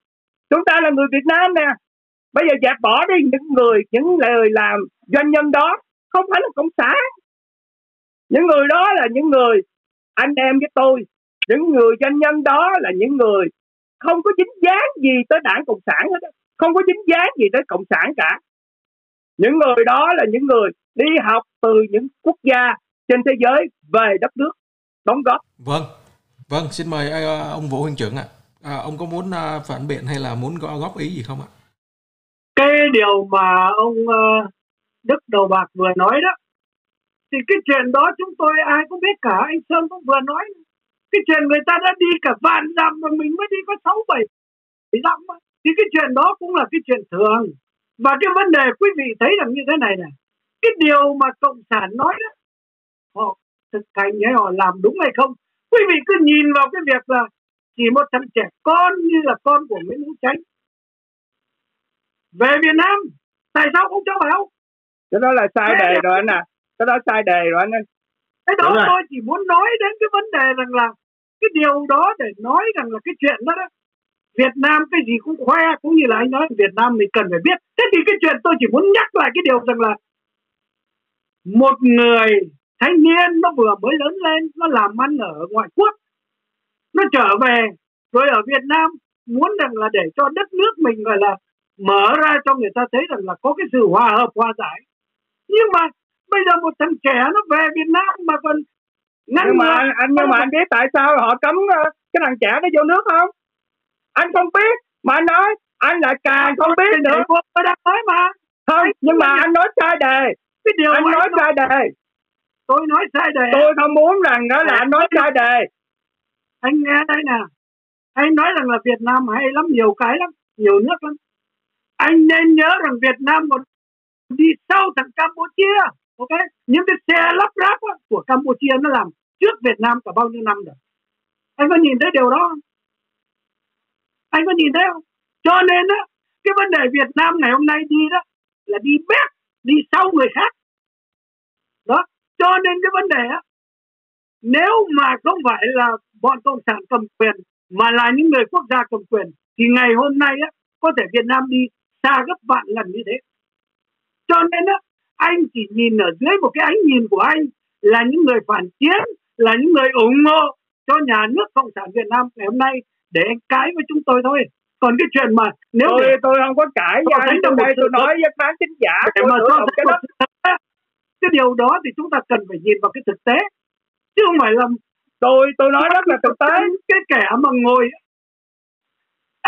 Chúng ta là người Việt Nam nè. Bây giờ dẹp bỏ đi những người những lời làm doanh nhân đó. Không phải là cộng sản. Những người đó là những người anh em với tôi. Những người doanh nhân đó là những người không có dính dáng gì tới đảng cộng sản hết không có dính dáng gì tới cộng sản cả. Những người đó là những người đi học từ những quốc gia trên thế giới về đất nước đóng góp. Vâng. Vâng xin mời ờ, ông vũ huynh trưởng ạ. à, À, ông có muốn uh, phản biện hay là muốn góp ý gì không ạ? Cái điều mà ông uh, Đức Đầu Bạc vừa nói đó thì cái chuyện đó chúng tôi ai cũng biết cả anh Sơn cũng vừa nói. Cái chuyện người ta đã đi cả vạn dặm mà mình mới đi có sáu bảy dặm thì cái chuyện đó cũng là cái chuyện thường. Và cái vấn đề quý vị thấy rằng như thế này này cái điều mà cộng sản nói đó họ thực hành hay họ làm đúng hay không quý vị cứ nhìn vào cái việc là chỉ một thằng trẻ con như là con của Nguyễn Hữu Chánh. Về Việt Nam tại sao không cho vào? Cái đó là sai đề rồi anh à. Cái đó sai đề rồi anh cái đó tôi chỉ muốn nói đến cái vấn đề rằng là cái điều đó để nói rằng là cái chuyện đó đó Việt Nam cái gì cũng khoe cũng như là anh nói Việt Nam mình cần phải biết. Thế thì cái chuyện tôi chỉ muốn nhắc lại cái điều rằng là một người thanh niên nó vừa mới lớn lên nó làm ăn ở ngoại quốc nó trở về rồi ở Việt Nam muốn rằng là để cho đất nước mình gọi là mở ra cho người ta thấy rằng là có cái sự hòa hợp hòa giải. Nhưng mà bây giờ một thằng trẻ nó về Việt Nam mà còn ngăn nhưng mà anh, anh nhưng mà anh biết tại sao họ cấm ờ, cái thằng trẻ nó vô nước không? Anh không biết mà anh nói anh lại càng không biết nữa. tôi đang nói mà. Không nhưng mà anh nói sai đề. Cái điều anh nói sai đề. Tôi nói sai đề. Tôi không muốn rằng đó là anh nói sai đề anh nghe đây nè. Anh nói rằng là Việt Nam hay lắm, nhiều cái lắm, nhiều nước lắm. Anh nên nhớ rằng Việt Nam còn đi sau thằng Campuchia, ok? Những cái xe lắp ráp của Campuchia nó làm trước Việt Nam cả bao nhiêu năm rồi. Anh có nhìn thấy điều đó không? Anh có nhìn thấy không? Cho nên á, cái vấn đề Việt Nam ngày hôm nay đi đó là đi bét đi sau người khác. Đó, cho nên cái vấn đề á nếu mà không phải là bọn cộng sản cầm quyền mà là những người quốc gia cầm quyền thì ngày hôm nay á có thể Việt Nam đi xa gấp vạn lần như thế. Cho nên á anh chỉ nhìn ở dưới một cái ánh nhìn của anh là những người phản chiến là những người ủng hộ cho nhà nước cộng sản Việt Nam ngày hôm nay để anh cãi với chúng tôi thôi. Còn cái chuyện mà nếu tôi để, tôi không có cãi với anh trong đây tôi nói với bán chính giả để mà so cái, đó. cái điều đó thì chúng ta cần phải nhìn vào cái thực tế chứ không phải là tôi tôi nói rất là thực tế. Cái kẻ mà ngồi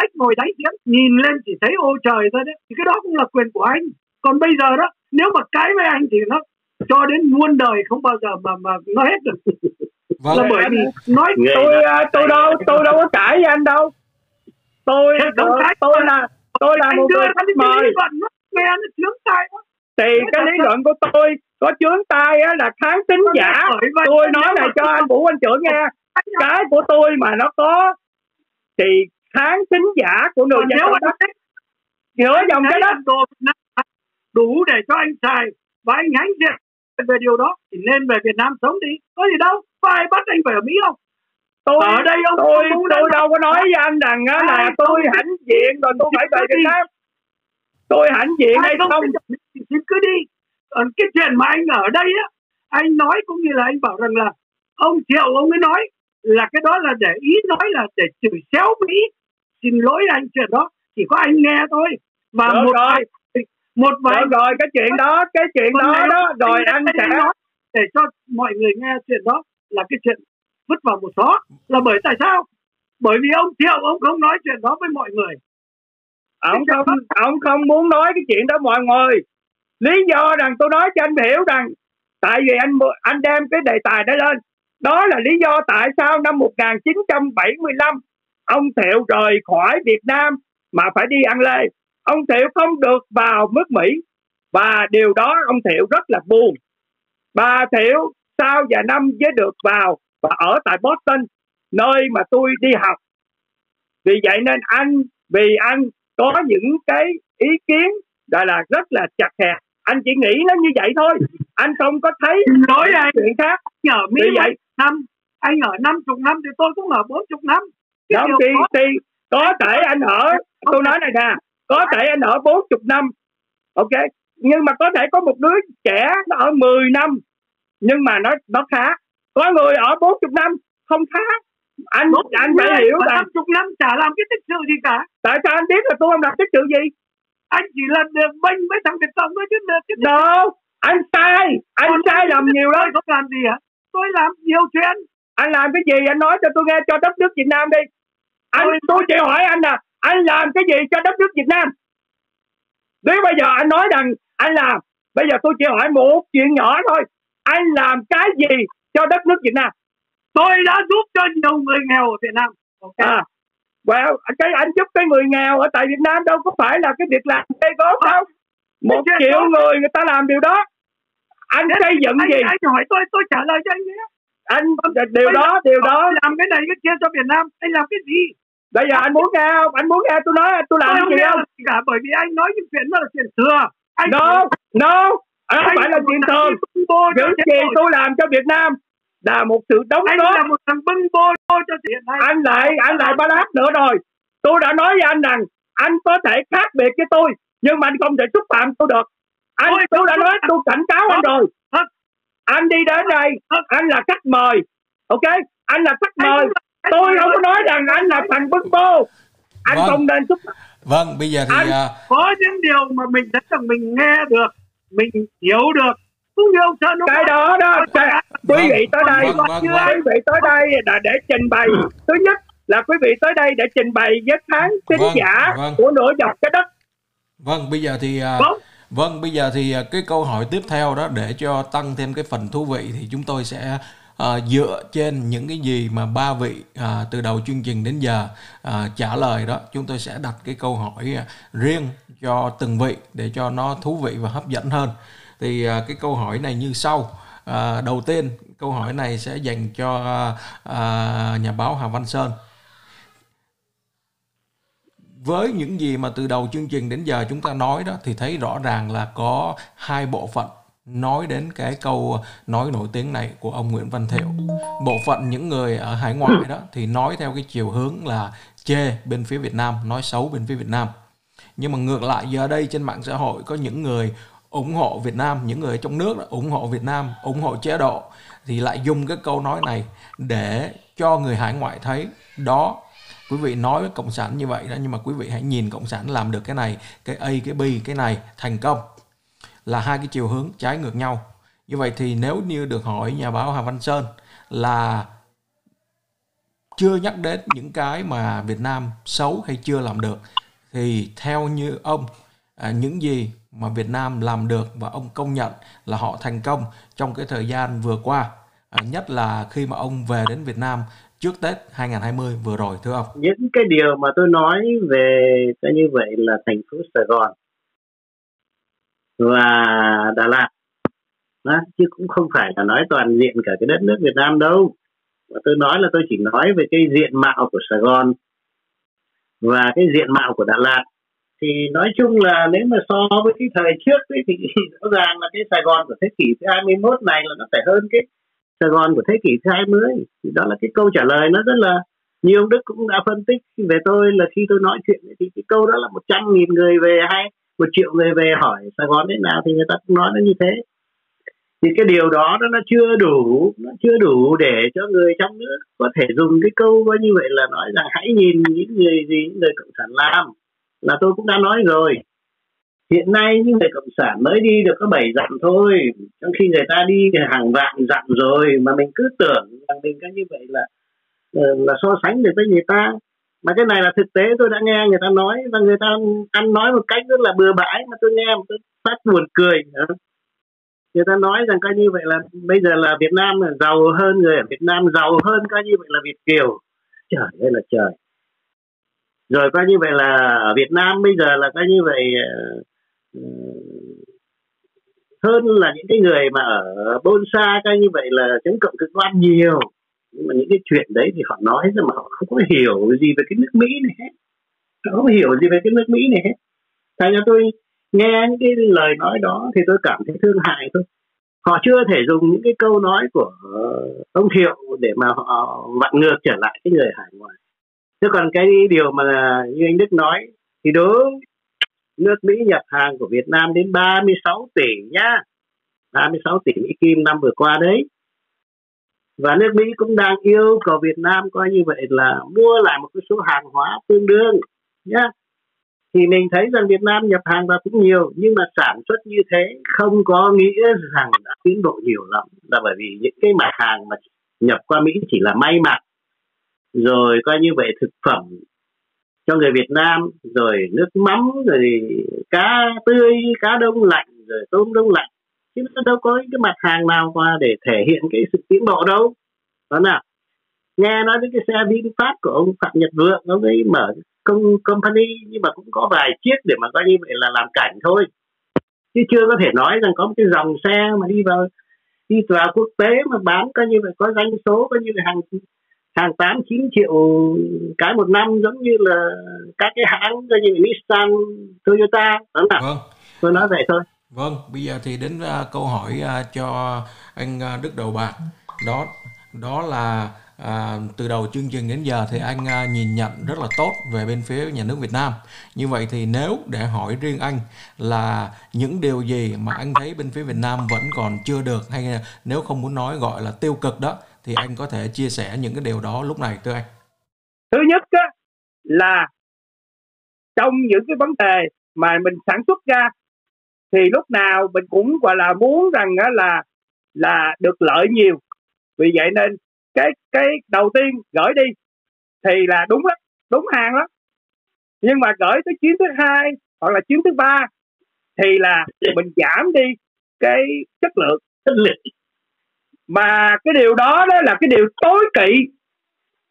ếch ngồi đáy giếng nhìn lên chỉ thấy ô trời thôi đấy. Thì cái đó cũng là quyền của anh. Còn bây giờ đó nếu mà cãi với anh thì nó cho đến muôn đời không bao giờ mà mà nó hết được. Vâng, là bởi vì nói tôi à, tôi đâu tôi đâu có cãi với anh đâu. Tôi tôi, tôi là tôi là một người khách mời. nghe nó chướng tai quá thì cái lý luận của tôi có chướng tai á là kháng tính giả. tôi nói này cho anh vũ anh trưởng nghe. Cái của tôi mà nó có thì kháng tính giả của người dân đất giữa dòng cái đất đủ để cho anh xài và anh hãnh diện về điều đó thì nên về Việt Nam sống đi. Có gì đâu có ai bắt anh phải ở Mỹ không? Tôi ở đây ông tôi tôi, tôi đâu có nói với anh rằng á là tôi hãnh diện rồi tôi phải về Việt Nam. Tôi hãnh diện hay không thì cứ đi. Còn cái chuyện mà anh ở đây á anh nói cũng như là anh bảo rằng là ông triệu ông mới nói là cái đó là để ý nói là để chửi xéo mỹ. Xin lỗi anh chuyện đó chỉ có anh nghe thôi. Và Được một rồi. vài một vài Được rồi cái chuyện đó cái chuyện đó đó. rồi anh sẽ nói để cho mọi người nghe chuyện đó là cái chuyện vứt vào một xó là bởi tại sao? Bởi vì ông thiệu ông không nói chuyện đó với mọi người. Ông không ông không muốn nói cái chuyện đó mọi người lý do rằng tôi nói cho anh hiểu rằng tại vì anh anh đem cái đề tài đó lên. Đó là lý do tại sao năm 1975 ông Thiệu rời khỏi Việt Nam mà phải đi ăn lê. Ông Thiệu không được vào nước Mỹ và điều đó ông Thiệu rất là buồn. Bà Thiệu sau vài năm mới được vào và ở tại Boston, nơi mà tôi đi học. Vì vậy nên anh, vì anh có những cái ý kiến gọi là rất là chặt hẹp anh chỉ nghĩ nó như vậy thôi. Anh không có thấy nói anh. chuyện khác. Mỹ vì vậy năm. Anh ở năm chục năm thì tôi cũng ở bốn chục năm. Không thì, thì có thể anh ở tôi nói này nè có thể anh ở bốn chục năm ok? Nhưng mà có thể có một đứa trẻ nó ở 10 năm nhưng mà nó nó khá. Có người ở bốn chục năm không khá. Anh anh phải hiểu năm chục năm chả làm cái tích sự gì cả. Tại sao anh biết là tôi không làm tích sự gì anh chỉ là được bênh với thằng Việt Cộng thôi chứ được cái đâu anh sai anh Còn sai làm nhiều lắm. không làm gì hả? Tôi làm nhiều chuyện. Anh làm cái gì anh nói cho tôi nghe cho đất nước Việt Nam đi. Anh tôi, tôi chỉ hỏi anh là anh làm cái gì cho đất nước Việt Nam? Nếu bây giờ anh nói rằng anh làm bây giờ tôi chỉ hỏi một chuyện nhỏ thôi. Anh làm cái gì cho đất nước Việt Nam? Tôi đã giúp cho nhiều người nghèo ở Việt Nam. Okay. à well, cái anh giúp cái người nghèo ở tại Việt Nam đâu có phải là cái việc làm cây gốc đâu. Một triệu người người ta làm điều đó. Anh xây dựng anh, gì? anh hỏi tôi tôi trả lời cho anh nhé. Anh điều đó điều đó. làm cái này cái kia cho Việt Nam anh làm cái gì? Bây giờ anh muốn nghe không? Anh muốn nghe tôi nói tôi làm tôi cái gì không? cả bởi vì anh nói những chuyện đó là chuyện thừa. Anh no no. Anh không phải là chuyện thường. những gì tôi làm cho Việt Nam là một sự đóng anh góp. là một thằng bưng bô cho hiện nay. Anh lại anh lại ba lát nữa rồi. Tôi đã nói với anh rằng anh có thể khác biệt với tôi nhưng mà anh không thể xúc phạm tôi được. Anh tôi, tôi đã nói tôi cảnh cáo anh rồi. Anh đi đến đây anh là khách mời ok? Anh là khách mời. tôi không có nói rằng anh là thằng bưng bô. Anh vâng. không nên xúc vâng bây giờ thì anh uh... có những điều mà mình thấy rằng mình nghe được mình hiểu được cái đó đó quý vị tới đây. Vâng, vâng, vâng. quý vị tới đây là để trình bày. Thứ nhất là quý vị tới đây để trình bày với kháng tính vâng, giả vâng. của nửa dọc cái đất. Vâng bây giờ thì uh, vâng. vâng bây giờ thì uh, cái câu hỏi tiếp theo đó để cho tăng thêm cái phần thú vị thì chúng tôi sẽ uh, dựa trên những cái gì mà ba vị uh, từ đầu chương trình đến giờ uh, trả lời đó. Chúng tôi sẽ đặt cái câu hỏi riêng cho từng vị để cho nó thú vị và hấp dẫn hơn thì uh, cái câu hỏi này như sau uh, đầu tiên câu hỏi này sẽ dành cho uh, nhà báo Hà Văn Sơn với những gì mà từ đầu chương trình đến giờ chúng ta nói đó thì thấy rõ ràng là có hai bộ phận nói đến cái câu nói nổi tiếng này của ông Nguyễn Văn Thiệu. Bộ phận những người ở hải ngoại đó thì nói theo cái chiều hướng là chê bên phía Việt Nam, nói xấu bên phía Việt Nam. Nhưng mà ngược lại giờ đây trên mạng xã hội có những người ủng hộ Việt Nam, những người ở trong nước đó, ủng hộ Việt Nam, ủng hộ chế độ thì lại dùng cái câu nói này để cho người hải ngoại thấy đó. Quý vị nói với cộng sản như vậy đó nhưng mà quý vị hãy nhìn cộng sản làm được cái này cái a cái b cái này thành công là hai cái chiều hướng trái ngược nhau. Như vậy thì nếu như được hỏi nhà báo Hà Văn Sơn là chưa nhắc đến những cái mà Việt Nam xấu hay chưa làm được thì theo như ông à, những gì mà Việt Nam làm được và ông công nhận là họ thành công trong cái thời gian vừa qua. À, nhất là khi mà ông về đến Việt Nam trước Tết 2020 vừa rồi thưa ông? Những cái điều mà tôi nói về cái như vậy là thành phố Sài Gòn và Đà Lạt đó, chứ cũng không phải là nói toàn diện cả cái đất nước Việt Nam đâu. Và tôi nói là tôi chỉ nói về cái diện mạo của Sài Gòn và cái diện mạo của Đà Lạt thì nói chung là nếu mà so với cái thời trước ấy, thì <laughs> rõ ràng là cái Sài Gòn của thế kỷ thứ 21 này là nó phải hơn cái Sài Gòn của thế kỷ thứ 20 thì đó là cái câu trả lời nó rất là nhiều ông Đức cũng đã phân tích. Về tôi là khi tôi nói chuyện thì cái câu đó là một trăm nghìn người về hay một triệu người về hỏi Sài Gòn thế nào thì người ta cũng nói nó như thế. Thì cái điều đó nó chưa đủ nó chưa đủ để cho người trong nước có thể dùng cái câu như vậy là nói rằng hãy nhìn những người gì những người cộng sản làm là tôi cũng đã nói rồi. Hiện nay những người cộng sản mới đi được có bảy dặm thôi. Trong khi người ta đi hàng vạn dặm rồi, mà mình cứ tưởng rằng mình có như vậy là ờ, là so sánh được với người ta. Mà cái này là thực tế, tôi đã nghe người ta nói, và người ta ăn nói một cách rất là bừa bãi, mà tôi nghe tôi phát buồn cười. Người ta nói rằng coi như vậy là bây giờ là Việt Nam là giàu hơn, người ở Việt Nam giàu hơn coi như vậy là Việt kiều. Trời ơi là trời rồi coi như vậy là ở Việt Nam bây giờ là coi như vậy ờ, hơn là những cái người mà ở bôn xa coi như vậy là chống cộng cực đoan nhiều. Nhưng mà những cái chuyện đấy thì họ nói rằng mà họ không có hiểu gì về cái nước Mỹ này hết. Họ không hiểu gì về cái nước Mỹ này hết. Thành ra tôi nghe những cái lời nói đó thì tôi cảm thấy thương hại thôi. Họ chưa thể dùng những cái câu nói của ông Thiệu để mà họ vặn ngược trở lại cái người hải ngoại thế còn cái điều mà như anh Đức nói, thì đúng nước Mỹ nhập hàng của Việt Nam đến 36 tỷ nhá. 36 tỷ Mỹ Kim năm vừa qua đấy. Và nước Mỹ cũng đang yêu cầu Việt Nam coi như vậy là mua lại một cái số hàng hóa tương đương nhá. Thì mình thấy rằng Việt Nam nhập hàng vào cũng nhiều, nhưng mà sản xuất như thế không có nghĩa rằng đã tiến bộ nhiều lắm. Là bởi vì những cái mặt hàng mà nhập qua Mỹ chỉ là may mặc rồi coi như vậy thực phẩm cho người Việt Nam, rồi nước mắm, rồi cá tươi, cá đông lạnh, rồi tôm đông lạnh. Chứ nó đâu có cái mặt hàng nào qua để thể hiện cái sự tiến bộ đâu. Đó nào, nghe nói đến cái xe VinFast của ông Phạm Nhật Vượng, ông ấy mở công, company, nhưng mà cũng có vài chiếc để mà coi như vậy là làm cảnh thôi. Chứ chưa có thể nói rằng có một cái dòng xe mà đi vào đi vào quốc tế mà bán coi như vậy, có doanh số, coi như là hàng hàng 8 9 triệu cái một năm giống như là các cái hãng như Nissan, Toyota đó là vâng. tôi nói vậy thôi. Vâng, bây giờ thì đến uh, câu hỏi uh, cho anh uh, Đức Đầu Bạc. Đó đó là à, từ đầu chương trình đến giờ thì anh à, nhìn nhận rất là tốt về bên phía nhà nước Việt Nam. Như vậy thì nếu để hỏi riêng anh là những điều gì mà anh thấy bên phía Việt Nam vẫn còn chưa được hay nếu không muốn nói gọi là tiêu cực đó thì anh có thể chia sẻ những cái điều đó lúc này thưa anh? Thứ nhất á, là trong những cái vấn đề mà mình sản xuất ra thì lúc nào mình cũng gọi là muốn rằng á, là là được lợi nhiều. Vì vậy nên cái cái đầu tiên gửi đi thì là đúng lắm đúng hàng lắm. Nhưng mà gửi tới chuyến thứ hai hoặc là chuyến thứ ba thì là mình giảm đi cái chất lượng chất lượng mà cái điều đó đó là cái điều tối kỵ.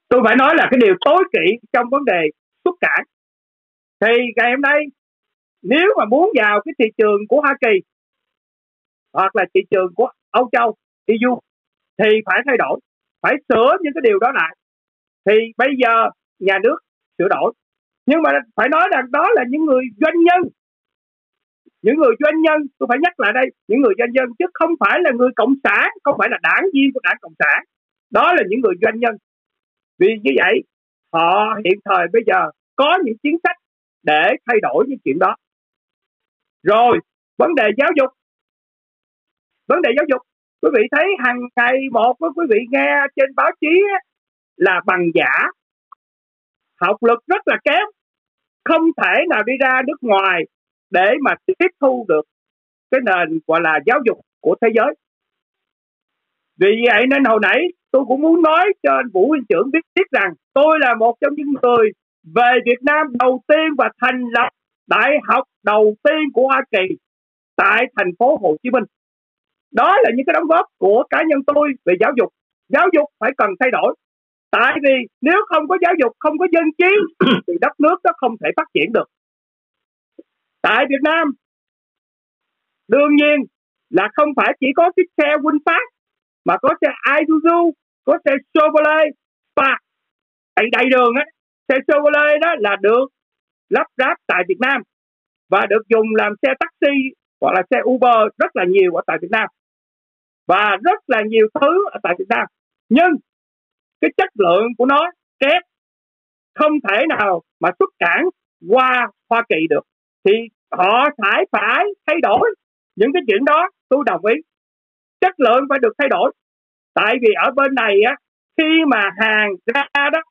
Tôi phải nói là cái điều tối kỵ trong vấn đề xuất cảng. Thì ngày hôm nay, nếu mà muốn vào cái thị trường của Hoa Kỳ, hoặc là thị trường của Âu Châu EU thì phải thay đổi, phải sửa những cái điều đó lại. Thì bây giờ nhà nước sửa đổi. Nhưng mà phải nói rằng đó là những người doanh nhân những người doanh nhân, tôi phải nhắc lại đây, những người doanh nhân chứ không phải là người cộng sản, không phải là đảng viên của đảng cộng sản. Đó là những người doanh nhân. Vì như vậy, họ hiện thời bây giờ có những chính sách để thay đổi những chuyện đó. Rồi, vấn đề giáo dục. Vấn đề giáo dục. Quý vị thấy hàng ngày một với quý vị nghe trên báo chí là bằng giả. Học lực rất là kém. Không thể nào đi ra nước ngoài để mà tiếp thu được cái nền gọi là giáo dục của thế giới vì vậy nên hồi nãy tôi cũng muốn nói cho anh Vũ Huynh trưởng biết biết rằng tôi là một trong những người về Việt Nam đầu tiên và thành lập đại học đầu tiên của Hoa Kỳ tại thành phố Hồ Chí Minh. Đó là những cái đóng góp của cá nhân tôi về giáo dục. Giáo dục phải cần thay đổi. Tại vì nếu không có giáo dục, không có dân trí thì đất nước nó không thể phát triển được. Tại Việt Nam đương nhiên là không phải chỉ có chiếc xe VinFast mà có xe Isuzu, có xe Chevrolet, và đầy đầy đường á, xe Chevrolet đó là được lắp ráp tại Việt Nam và được dùng làm xe taxi hoặc là xe Uber rất là nhiều ở tại Việt Nam. Và rất là nhiều thứ ở tại Việt Nam. Nhưng cái chất lượng của nó kém không thể nào mà xuất cảng qua Hoa Kỳ được. Thì họ phải phải thay đổi. Những cái chuyện đó tôi đồng ý. Chất lượng phải được thay đổi. Tại vì ở bên này á, khi mà hàng ra đó,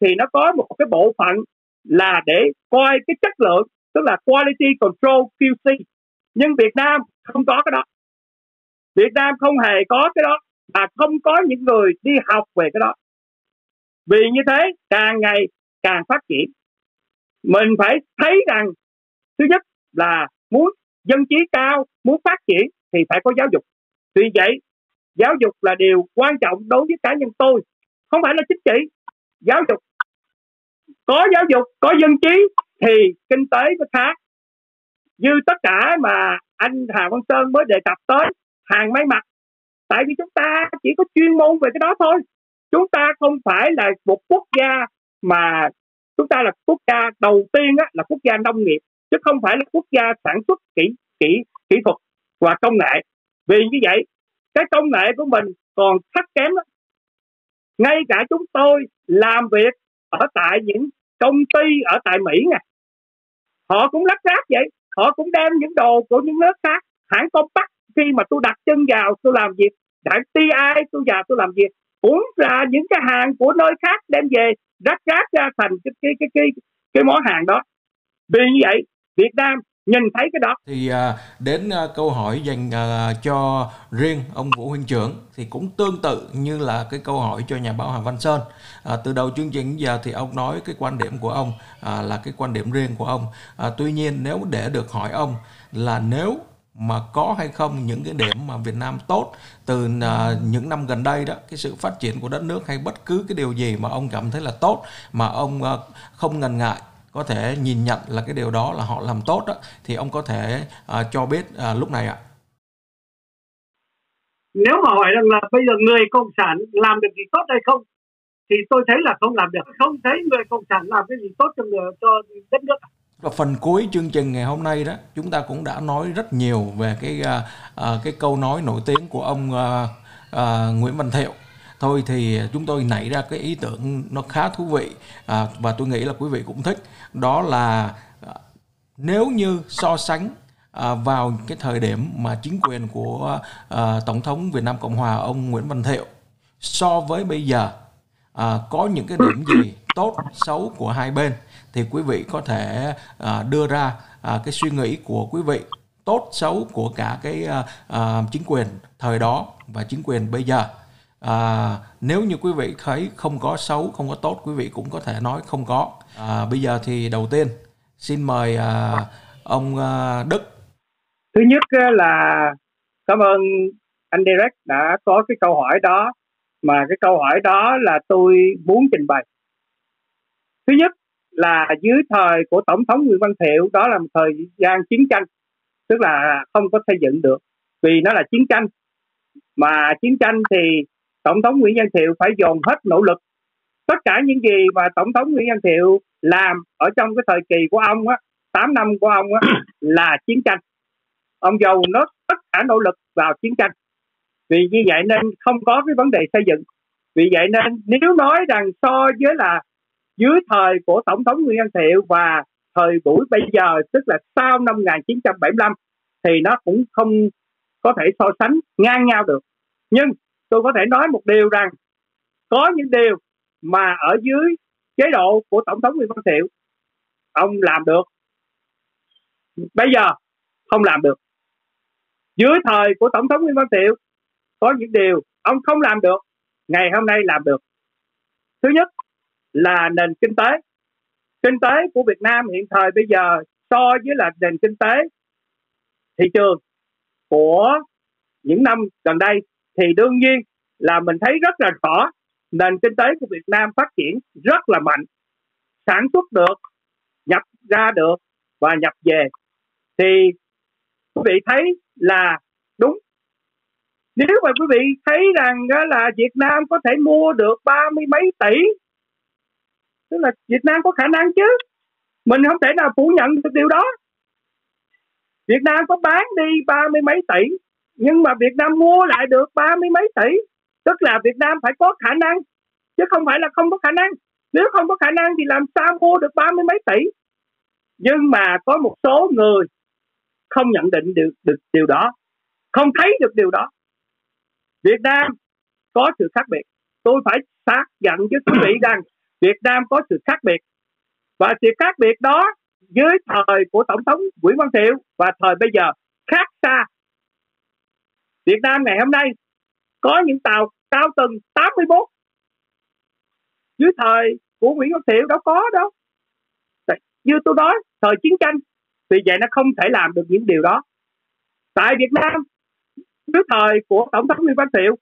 thì nó có một cái bộ phận là để coi cái chất lượng, tức là quality control QC nhưng Việt Nam không có cái đó. Việt Nam không hề có cái đó và không có những người đi học về cái đó. Vì như thế, càng ngày càng phát triển. Mình phải thấy rằng, thứ nhất là muốn dân trí cao muốn phát triển thì phải có giáo dục. Tuy vậy giáo dục là điều quan trọng đối với cá nhân tôi không phải là chính trị. Giáo dục có giáo dục có dân trí thì kinh tế mới khác. Như tất cả mà anh Hà Văn Sơn mới đề cập tới hàng máy mặt, tại vì chúng ta chỉ có chuyên môn về cái đó thôi. Chúng ta không phải là một quốc gia mà chúng ta là quốc gia đầu tiên á, là quốc gia nông nghiệp chứ không phải là quốc gia sản xuất kỹ kỹ kỹ thuật và công nghệ. Vì như vậy cái công nghệ của mình còn thấp kém lắm. Ngay cả chúng tôi làm việc ở tại những công ty ở tại Mỹ nè. Họ cũng lắp ráp vậy. Họ cũng đem những đồ của những nước khác. Hãng compact khi mà tôi đặt chân vào tôi làm việc. Hãng TI tôi vào tôi làm việc. Cũng là những cái hàng của nơi khác đem về rắc rác ra thành cái cái cái cái, cái món hàng đó. Vì như vậy Việt Nam nhìn thấy cái đó. Thì à, đến à, câu hỏi dành à, cho riêng ông Vũ Huynh trưởng thì cũng tương tự như là cái câu hỏi cho nhà báo Hà Văn Sơn. À, từ đầu chương trình giờ thì ông nói cái quan điểm của ông à, là cái quan điểm riêng của ông. À, tuy nhiên nếu để được hỏi ông là nếu mà có hay không những cái điểm mà Việt Nam tốt từ à, những năm gần đây đó cái sự phát triển của đất nước hay bất cứ cái điều gì mà ông cảm thấy là tốt mà ông à, không ngần ngại có thể nhìn nhận là cái điều đó là họ làm tốt đó thì ông có thể uh, cho biết uh, lúc này ạ. Nếu mà hỏi rằng là bây giờ người cộng sản làm được gì tốt hay không thì tôi thấy là không làm được. Không thấy người cộng sản làm cái gì tốt cho người cho đất nước. Và phần cuối chương trình ngày hôm nay đó chúng ta cũng đã nói rất nhiều về cái uh, cái câu nói nổi tiếng của ông uh, uh, Nguyễn Văn Thiệu thôi thì à, chúng tôi nảy ra cái ý tưởng nó khá thú vị à, và tôi nghĩ là quý vị cũng thích. Đó là à, nếu như so sánh à, vào cái thời điểm mà chính quyền của à, tổng thống Việt Nam Cộng hòa ông Nguyễn Văn Thiệu so với bây giờ à, có những cái điểm gì tốt xấu của hai bên thì quý vị có thể à, đưa ra à, cái suy nghĩ của quý vị tốt xấu của cả cái à, à, chính quyền thời đó và chính quyền bây giờ à, nếu như quý vị thấy không có xấu không có tốt quý vị cũng có thể nói không có. À, bây giờ thì đầu tiên xin mời à, ông à, Đức. Thứ nhất là cảm ơn anh Derek đã có cái câu hỏi đó. Mà cái câu hỏi đó là tôi muốn trình bày. Thứ nhất là dưới thời của tổng thống Nguyễn Văn Thiệu đó là một thời gian chiến tranh tức là không có xây dựng được. Vì nó là chiến tranh. Mà chiến tranh thì tổng thống Nguyễn Văn Thiệu phải dồn hết nỗ lực. Tất cả những gì mà tổng thống Nguyễn Văn Thiệu làm ở trong cái thời kỳ của ông á 8 năm của ông á <coughs> là chiến tranh. Ông dầu nó tất cả nỗ lực vào chiến tranh. Vì như vậy nên không có cái vấn đề xây dựng. Vì vậy nên nếu nói rằng so với là dưới thời của tổng thống Nguyễn Văn Thiệu và thời buổi bây giờ tức là sau năm 1975 thì nó cũng không có thể so sánh ngang nhau được. Nhưng tôi có thể nói một điều rằng, có những điều mà ở dưới chế độ của tổng thống Nguyễn Văn Thiệu, ông làm được. Bây giờ, không làm được. Dưới thời của tổng thống Nguyễn Văn Thiệu, có những điều ông không làm được, ngày hôm nay làm được. Thứ nhất là nền kinh tế. Kinh tế của Việt Nam hiện thời bây giờ so với là nền kinh tế thị trường của những năm gần đây thì đương nhiên là mình thấy rất là rõ nền kinh tế của Việt Nam phát triển rất là mạnh, sản xuất được, nhập ra được và nhập về. Thì quý vị thấy là đúng. Nếu mà quý vị thấy rằng là Việt Nam có thể mua được ba mươi mấy tỷ, tức là Việt Nam có khả năng chứ, mình không thể nào phủ nhận được điều đó. Việt Nam có bán đi ba mươi mấy tỷ nhưng mà Việt Nam mua lại được ba mươi mấy tỷ. Tức là Việt Nam phải có khả năng chứ không phải là không có khả năng. Nếu không có khả năng thì làm sao mua được ba mươi mấy tỷ? Nhưng mà có một số người không nhận định được, được điều đó không thấy được điều đó. Việt Nam có sự khác biệt. Tôi phải xác nhận với quý vị rằng Việt Nam có sự khác biệt. Và sự khác biệt đó dưới thời của tổng thống Nguyễn Văn Thiệu và thời bây giờ khác xa Việt Nam ngày hôm nay có những tàu cao tầng 81 dưới thời của Nguyễn Văn Thiệu đâu có đâu như tôi nói, thời chiến tranh, vì vậy nó không thể làm được những điều đó. Tại Việt Nam, dưới thời của tổng thống Nguyễn Văn Thiệu,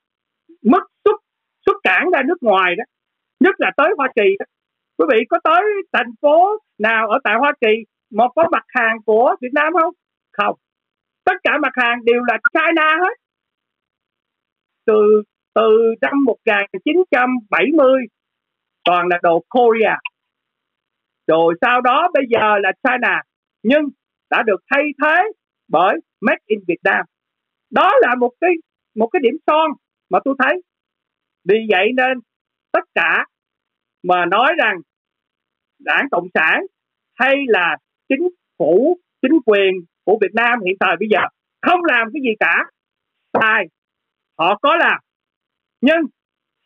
mất xuất xuất cảng ra nước ngoài đó, nhất là tới Hoa Kỳ đó. quý vị có tới thành phố nào ở tại Hoa Kỳ một có mặt hàng của Việt Nam không? Không. Tất cả mặt hàng đều là China hết từ từ năm 1970 toàn là đồ Korea. Rồi sau đó bây giờ là China, nhưng đã được thay thế bởi Made in Việt Nam đó là một cái một cái điểm son mà tôi thấy. Vì vậy nên tất cả mà nói rằng đảng cộng sản hay là chính phủ, chính quyền của Việt Nam hiện thời bây giờ không làm cái gì cả, sai họ có làm. Nhưng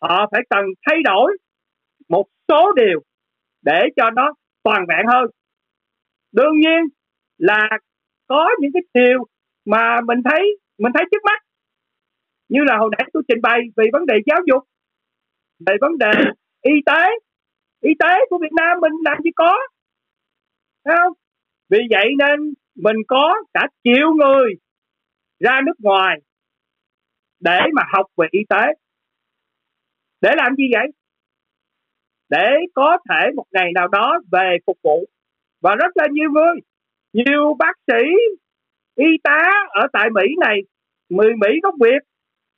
họ phải cần thay đổi một số điều để cho nó toàn vẹn hơn. Đương nhiên là có những cái điều mà mình thấy mình thấy trước mắt. Như là hồi nãy tôi trình bày về vấn đề giáo dục, về vấn đề y tế. Y tế của Việt Nam mình làm gì có? Thấy không? Vì vậy nên mình có cả triệu người ra nước ngoài để mà học về y tế. Để làm gì vậy? Để có thể một ngày nào đó về phục vụ. Và rất là nhiều người, nhiều bác sĩ, y tá ở tại Mỹ này, người Mỹ gốc Việt,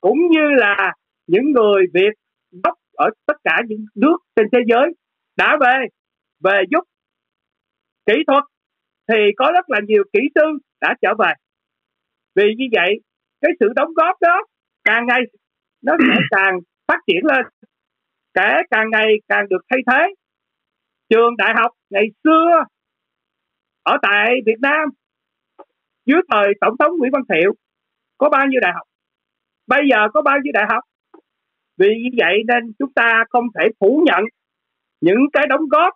cũng như là những người Việt gốc ở tất cả những nước trên thế giới đã về về giúp kỹ thuật, thì có rất là nhiều kỹ sư đã trở về. Vì như vậy, cái sự đóng góp đó càng ngày nó sẽ <coughs> càng phát triển lên. Kể càng ngày càng được thay thế. Trường đại học ngày xưa ở tại Việt Nam dưới thời tổng thống Nguyễn Văn Thiệu có bao nhiêu đại học? Bây giờ có bao nhiêu đại học? Vì như vậy nên chúng ta không thể phủ nhận những cái đóng góp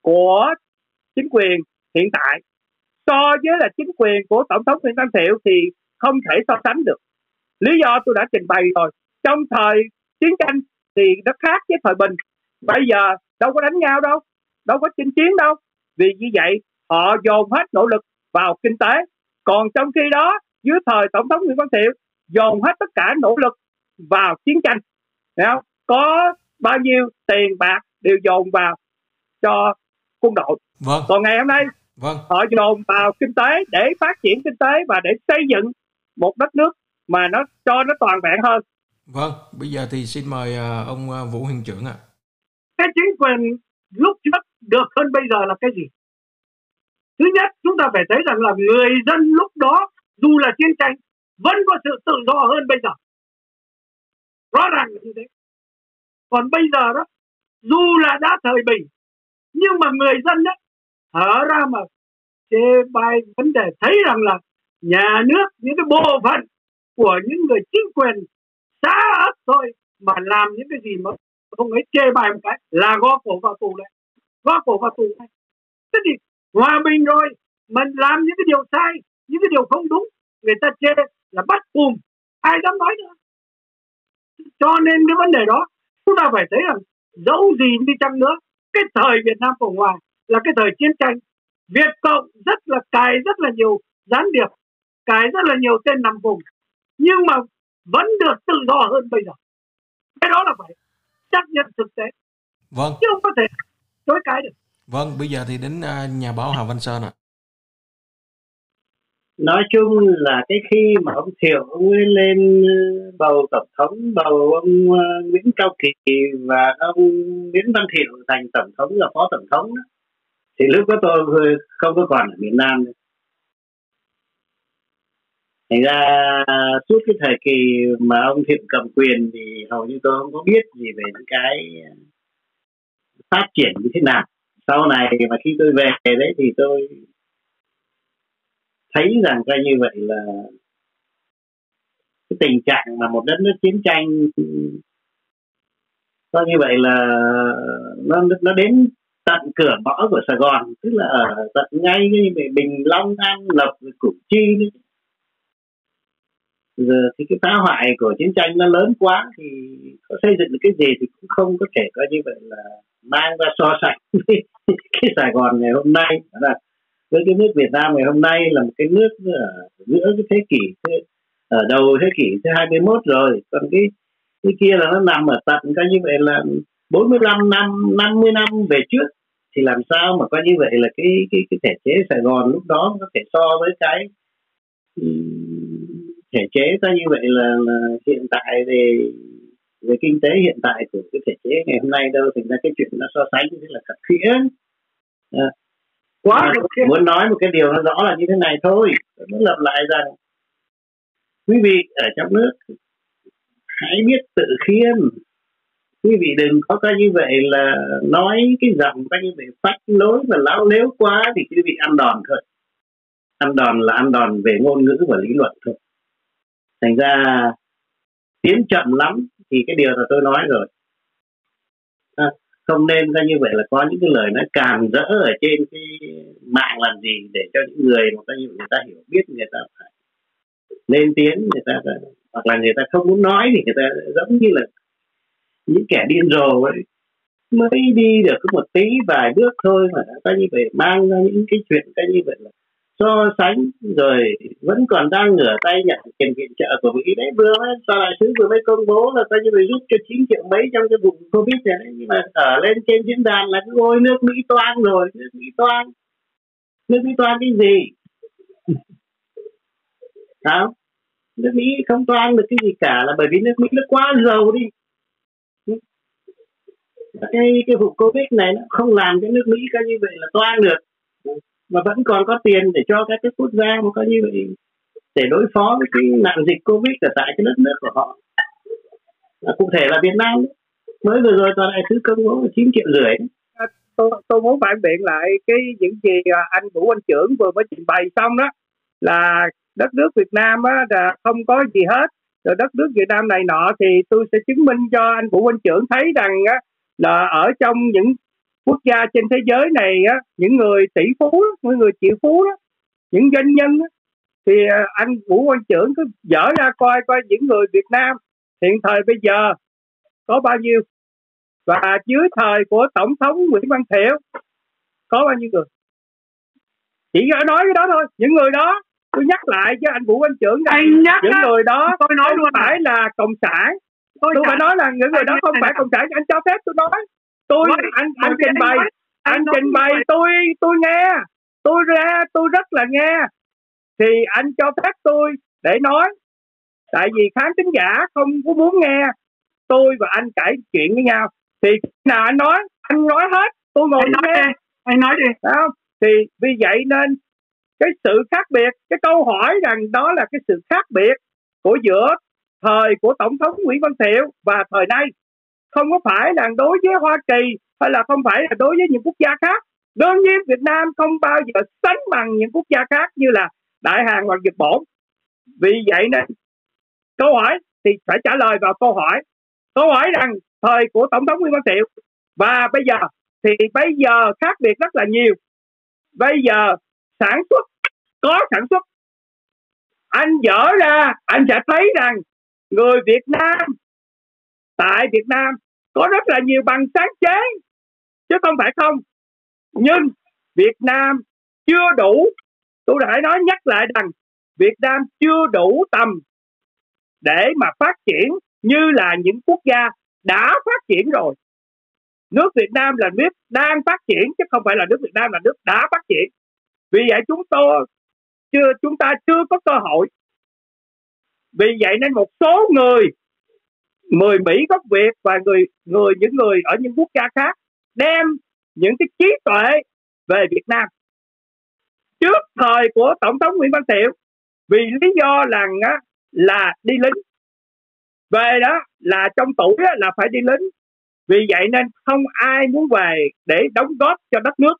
của chính quyền hiện tại. So với là chính quyền của tổng thống Nguyễn Văn Thiệu thì không thể so sánh được lý do tôi đã trình bày rồi trong thời chiến tranh thì nó khác với thời bình bây giờ đâu có đánh nhau đâu đâu có chinh chiến đâu vì như vậy họ dồn hết nỗ lực vào kinh tế còn trong khi đó dưới thời tổng thống Nguyễn Văn Thiệu dồn hết tất cả nỗ lực vào chiến tranh Thấy không? có bao nhiêu tiền bạc đều dồn vào cho quân đội vâng. còn ngày hôm nay vâng. họ dồn vào kinh tế để phát triển kinh tế và để xây dựng một đất nước mà nó cho nó toàn vẹn hơn. Vâng bây giờ thì xin mời à, ông à, vũ hiền trưởng ạ. À. cái chính quyền lúc trước được hơn bây giờ là cái gì? Thứ nhất chúng ta phải thấy rằng là người dân lúc đó dù là chiến tranh vẫn có sự tự do hơn bây giờ. Rõ ràng là như thế. Còn bây giờ đó dù là đã thời bình nhưng mà người dân đó thở ra mà chê bai vấn đề thấy rằng là nhà nước những cái bộ phận của những người chính quyền xã ấp thôi mà làm những cái gì mà không ấy chê bài một cái là gõ cổ vào tù đấy gõ cổ vào tù đấy thế thì hòa bình rồi mình làm những cái điều sai, những cái điều không đúng, người ta chê là bắt cùm, ai dám nói nữa. Cho nên cái vấn đề đó, chúng ta phải thấy rằng dẫu gì đi chăng nữa, cái thời Việt Nam Cộng Hòa là cái thời chiến tranh. Việt Cộng rất là cài rất là nhiều gián điệp, cài rất là nhiều tên nằm vùng nhưng mà vẫn được tự do hơn bây giờ. Cái đó là phải chấp nhận thực tế. Vâng. Chứ không có thể chối cái được. Vâng bây giờ thì đến à, nhà báo Hà Văn Sơn ạ. Nói chung là cái khi mà ông thiệu ông ấy lên ờ, bầu tổng thống bầu ông ờ, nguyễn cao kỳ và ông nguyễn văn thiệu thành tổng thống và phó tổng thống đó, thì lúc đó tôi không có còn ở miền nam nữa thành ra suốt cái thời kỳ mà ông thiện cầm quyền thì hầu như tôi không có biết gì về những cái phát triển như thế nào. Sau này mà khi tôi về đấy thì tôi thấy rằng coi như vậy là cái tình trạng mà một đất nước chiến tranh coi như vậy là nó nó đến tận cửa ngõ của Sài Gòn, tức là ở tận ngay cái Bình Long An, Lộc, Củ Chi giờ thì cái phá hoại của chiến tranh nó lớn quá thì có xây dựng được cái gì thì cũng không có thể coi như vậy là mang ra so sánh <laughs> với cái Sài Gòn ngày hôm nay. Là với cái nước Việt Nam ngày hôm nay là một cái nước ở giữa cái thế kỷ ở đầu thế kỷ thứ 21 rồi. Còn cái cái kia là nó nằm ở tận coi như vậy là 45 năm 50 năm về trước. Thì làm sao mà coi như vậy là cái cái cái thể chế Sài Gòn lúc đó có thể so với cái ừ, thể chế coi như vậy là, là hiện tại về về kinh tế hiện tại của cái thể chế ngày hôm nay đâu thành ra cái chuyện nó so sánh như thế là khía à, quá à, muốn nói một cái điều nó rõ là như thế này thôi muốn lặp lại rằng quý vị ở trong nước hãy biết tự khiêm. Quý vị đừng có coi như vậy là nói cái giọng coi như vậy phách lối và láo lếu quá thì quý vị ăn đòn thôi. Ăn đòn là ăn đòn về ngôn ngữ và lý luận thôi thành ra tiến chậm lắm thì cái điều là tôi nói rồi. À, không nên ra như vậy là có những cái lời nó càn rỡ ở trên cái mạng làm gì để cho những người mà ta như người ta hiểu biết người ta phải lên tiếng người ta hoặc là người ta không muốn nói thì người ta giống như là những kẻ điên rồ ấy. Mới đi được có một tí vài bước thôi mà đã có như vậy mang ra những cái chuyện cái như vậy là so sánh, rồi vẫn còn đang ngửa tay nhận tiền viện trợ của Mỹ. Đấy, vừa mới sao đại sứ vừa mới công bố là coi như là giúp cho 9 triệu mấy trong cái vùng Covid này đấy. nhưng mà ở lên trên diễn đàn là cái ôi, nước Mỹ toan rồi, nước Mỹ toan nước Mỹ toan cái gì? <laughs> Sao? Nước Mỹ không toan được cái gì cả là bởi vì nước Mỹ nó quá giàu đi. Cái cái vụ Covid này nó không làm cho nước Mỹ coi như vậy là toan được mà vẫn còn có tiền để cho các cái quốc gia mà có như vậy để đối phó với cái nạn dịch covid ở tại cái đất nước của họ. À, cụ thể là Việt Nam mới vừa rồi toàn đại sứ công bố chín 9 triệu rưỡi. À, tôi, tôi muốn phản biện lại cái những gì à, anh Vũ Anh Trưởng vừa mới trình bày xong đó là đất nước Việt Nam á, là không có gì hết. Rồi đất nước Việt Nam này nọ thì tôi sẽ chứng minh cho anh Vũ Anh Trưởng thấy rằng á, là ở trong những quốc gia trên thế giới này á những người tỷ phú những người triệu phú đó những doanh nhân đó, thì à, anh vũ quan trưởng cứ dở ra coi coi những người việt nam hiện thời bây giờ có bao nhiêu và dưới thời của tổng thống nguyễn văn thiệu có bao nhiêu người. Chỉ nói cái đó thôi những người đó tôi nhắc lại cho anh vũ anh trưởng anh nhắc những người đó tôi nói không luôn phải là cộng sản. Tôi, tôi phải nói là những người đó không phải cộng sản anh cho phép tôi nói tôi anh anh trình bày anh trình bày tôi tôi nghe. Tôi ra tôi rất là nghe. Thì anh cho phép tôi để nói. Tại vì khán thính giả không có muốn nghe. Tôi và anh cãi chuyện với nhau. Thì nào anh nói anh nói hết. Tôi ngồi anh nói nghe. đi anh nói đi. Không? Thì vì vậy nên cái sự khác biệt cái câu hỏi rằng đó là cái sự khác biệt của giữa thời của tổng thống Nguyễn Văn Thiệu và thời nay không có phải là đối với Hoa Kỳ hay là không phải là đối với những quốc gia khác. Đương nhiên Việt Nam không bao giờ sánh bằng những quốc gia khác như là Đại Hàn hoặc Nhật Bản. Vì vậy nên, câu hỏi thì phải trả lời vào câu hỏi. Câu hỏi rằng thời của tổng thống Nguyễn Văn Thiệu. Và bây giờ thì bây giờ khác biệt rất là nhiều. Bây giờ sản xuất, có sản xuất. Anh dở ra, anh sẽ thấy rằng người Việt Nam tại Việt Nam có rất là nhiều bằng sáng chế, chứ không phải không. Nhưng Việt Nam chưa đủ, tôi đã nói nhắc lại rằng Việt Nam chưa đủ tầm để mà phát triển như là những quốc gia đã phát triển rồi. Nước Việt Nam là nước đang phát triển, chứ không phải là nước Việt Nam là nước đã phát triển. Vì vậy chúng tôi chưa, chúng ta chưa có cơ hội. Vì vậy nên một số người người Mỹ gốc Việt và người người, những người ở những quốc gia khác đem những cái trí tuệ về Việt Nam. Trước thời của tổng thống Nguyễn Văn Thiệu, vì lý do là là đi lính. Về đó là trong tuổi là phải đi lính. Vì vậy nên không ai muốn về để đóng góp cho đất nước.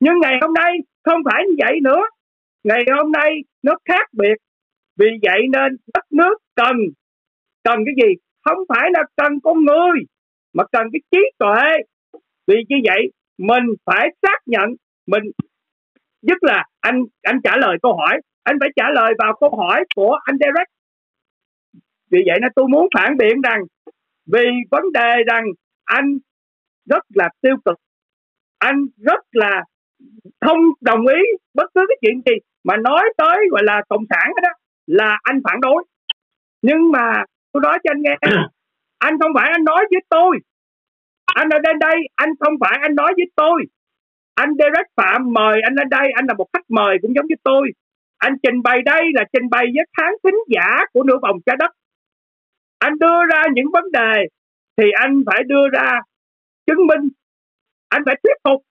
Nhưng ngày hôm nay không phải như vậy nữa. Ngày hôm nay nó khác biệt. Vì vậy nên đất nước cần cần cái gì? Không phải là cần con người, mà cần cái trí tuệ. Vì như vậy, mình phải xác nhận, mình, nhất là anh anh trả lời câu hỏi, anh phải trả lời vào câu hỏi của anh Derek. Vì vậy nên tôi muốn phản biện rằng, vì vấn đề rằng anh rất là tiêu cực, anh rất là không đồng ý bất cứ cái chuyện gì mà nói tới gọi là cộng sản đó, là anh phản đối. Nhưng mà tôi nói cho anh nghe. <clears throat> Anh không phải anh nói với tôi. Anh ở đây đây anh không phải anh nói với tôi. Anh Derek Phạm mời anh lên đây anh là một khách mời cũng giống như tôi. Anh trình bày đây là trình bày với khán thính giả của nửa vòng trái đất. Anh đưa ra những vấn đề thì anh phải đưa ra chứng minh. Anh phải thuyết phục.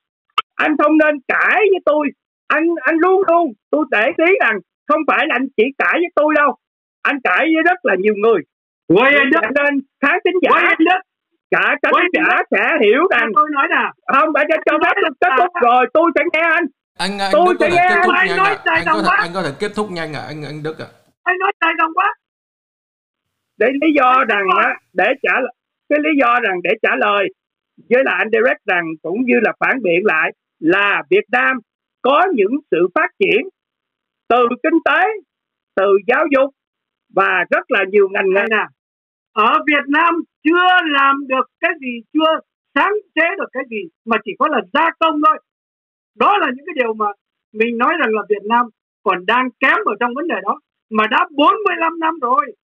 Anh không nên cãi với tôi. Anh anh luôn luôn tôi để ý rằng không phải là anh chỉ cãi với tôi đâu. Anh cãi với rất là nhiều người quay anh đức nên khán thính giả. Quay anh đức. Cả khán thính giả sẽ hiểu rằng tôi nói nè. không phải cho cho phép tôi kết thúc rồi tôi sẽ nghe anh. Anh anh Tôi sẽ thể nghe kết thúc anh nhanh nói dài anh có dòng thể quá. anh có thể kết thúc nhanh ạ. Anh anh Đức ạ. Anh nói dài dòng quá. Để lý do rằng á, để trả cái lý do rằng để trả lời với là anh Derek rằng cũng như là phản biện lại là Việt Nam có những sự phát triển từ kinh tế từ giáo dục và rất là nhiều ngành nghề. Nè ở Việt Nam chưa làm được cái gì, chưa sáng chế được cái gì, mà chỉ có là gia công thôi. Đó là những cái điều mà mình nói rằng là Việt Nam còn đang kém ở trong vấn đề đó, mà đã 45 năm rồi.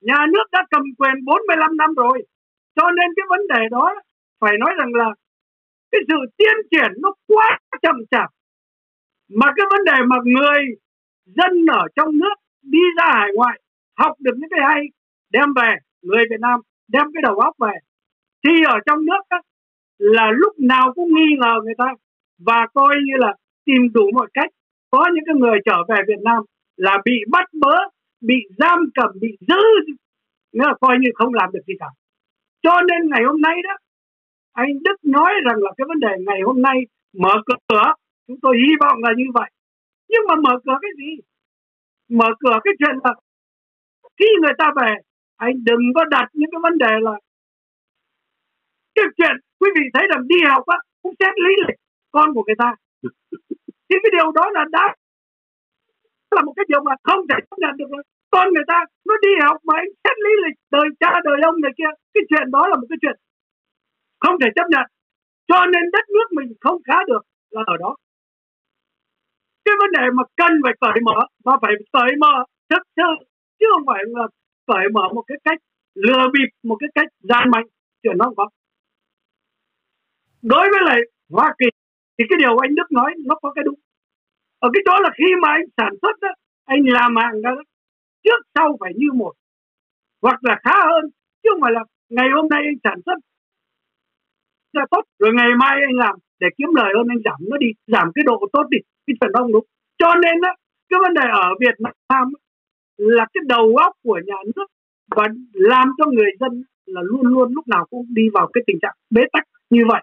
Nhà nước đã cầm quyền 45 năm rồi. Cho nên cái vấn đề đó phải nói rằng là cái sự tiến triển nó quá chậm chạp. Mà cái vấn đề mà người dân ở trong nước đi ra hải ngoại học được những cái hay đem về người Việt Nam đem cái đầu óc về. Thì ở trong nước đó, là lúc nào cũng nghi ngờ người ta và coi như là tìm đủ mọi cách. Có những cái người trở về Việt Nam là bị bắt bớ bị giam cầm bị giữ. Nghĩa là coi như không làm được gì cả. Cho nên ngày hôm nay đó anh Đức nói rằng là cái vấn đề ngày hôm nay mở cửa chúng tôi hy vọng là như vậy. Nhưng mà mở cửa cái gì? Mở cửa cái chuyện là khi người ta về anh đừng có đặt những cái vấn đề là cái chuyện quý vị thấy rằng đi học á, cũng xét lý lịch con của người ta. Thì cái điều đó là đã là một cái điều mà không thể chấp nhận được rồi con người ta nó đi học mà anh xét lý lịch đời cha đời ông này kia. Cái chuyện đó là một cái chuyện không thể chấp nhận. Cho nên đất nước mình không khá được là ở đó. Cái vấn đề mà cần phải cởi mở mà phải cởi mở thực sự, chứ không phải là cởi mở một cái cách lừa bịp một cái cách gian mạnh chuyện đó không có. Đối với lại Hoa Kỳ thì cái điều anh Đức nói nó có cái đúng. Ở cái đó là khi mà anh sản xuất đó, anh làm hàng đó trước sau phải như một hoặc là khá hơn chứ không phải là ngày hôm nay anh sản xuất ra tốt rồi ngày mai anh làm để kiếm lời hơn anh giảm nó đi giảm cái độ tốt đi cái chuyện đó không đúng. Cho nên đó, cái vấn đề ở Việt Nam là cái đầu óc của nhà nước và làm cho người dân là luôn luôn lúc nào cũng đi vào cái tình trạng bế tắc như vậy.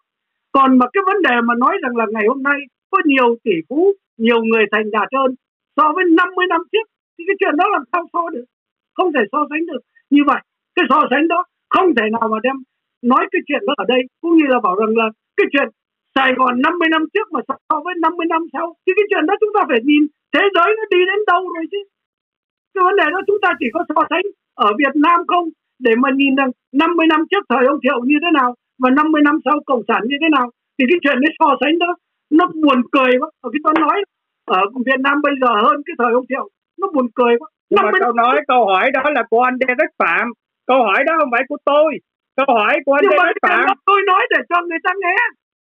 Còn mà cái vấn đề mà nói rằng là ngày hôm nay có nhiều tỷ phú, nhiều người thành đạt hơn so với 50 năm trước, thì cái chuyện đó làm sao so được? Không thể so sánh được. Như vậy, cái so sánh đó không thể nào mà đem nói cái chuyện đó ở đây, cũng như là bảo rằng là cái chuyện Sài Gòn 50 năm trước mà so với 50 năm sau, thì cái chuyện đó chúng ta phải nhìn thế giới nó đi đến đâu rồi chứ? Cái vấn đề đó chúng ta chỉ có so sánh ở Việt Nam không? Để mà nhìn rằng 50 năm trước thời ông Thiệu như thế nào và 50 năm sau cộng sản như thế nào thì cái chuyện đấy so sánh đó nó buồn cười quá. Ở cái tôi nói ở Việt Nam bây giờ hơn cái thời ông Thiệu nó buồn cười quá. Nhưng mà câu nói câu hỏi đó là của anh Derek Phạm. Câu hỏi đó không phải của tôi câu hỏi của anh Derek Phạm. tôi nói để cho người ta nghe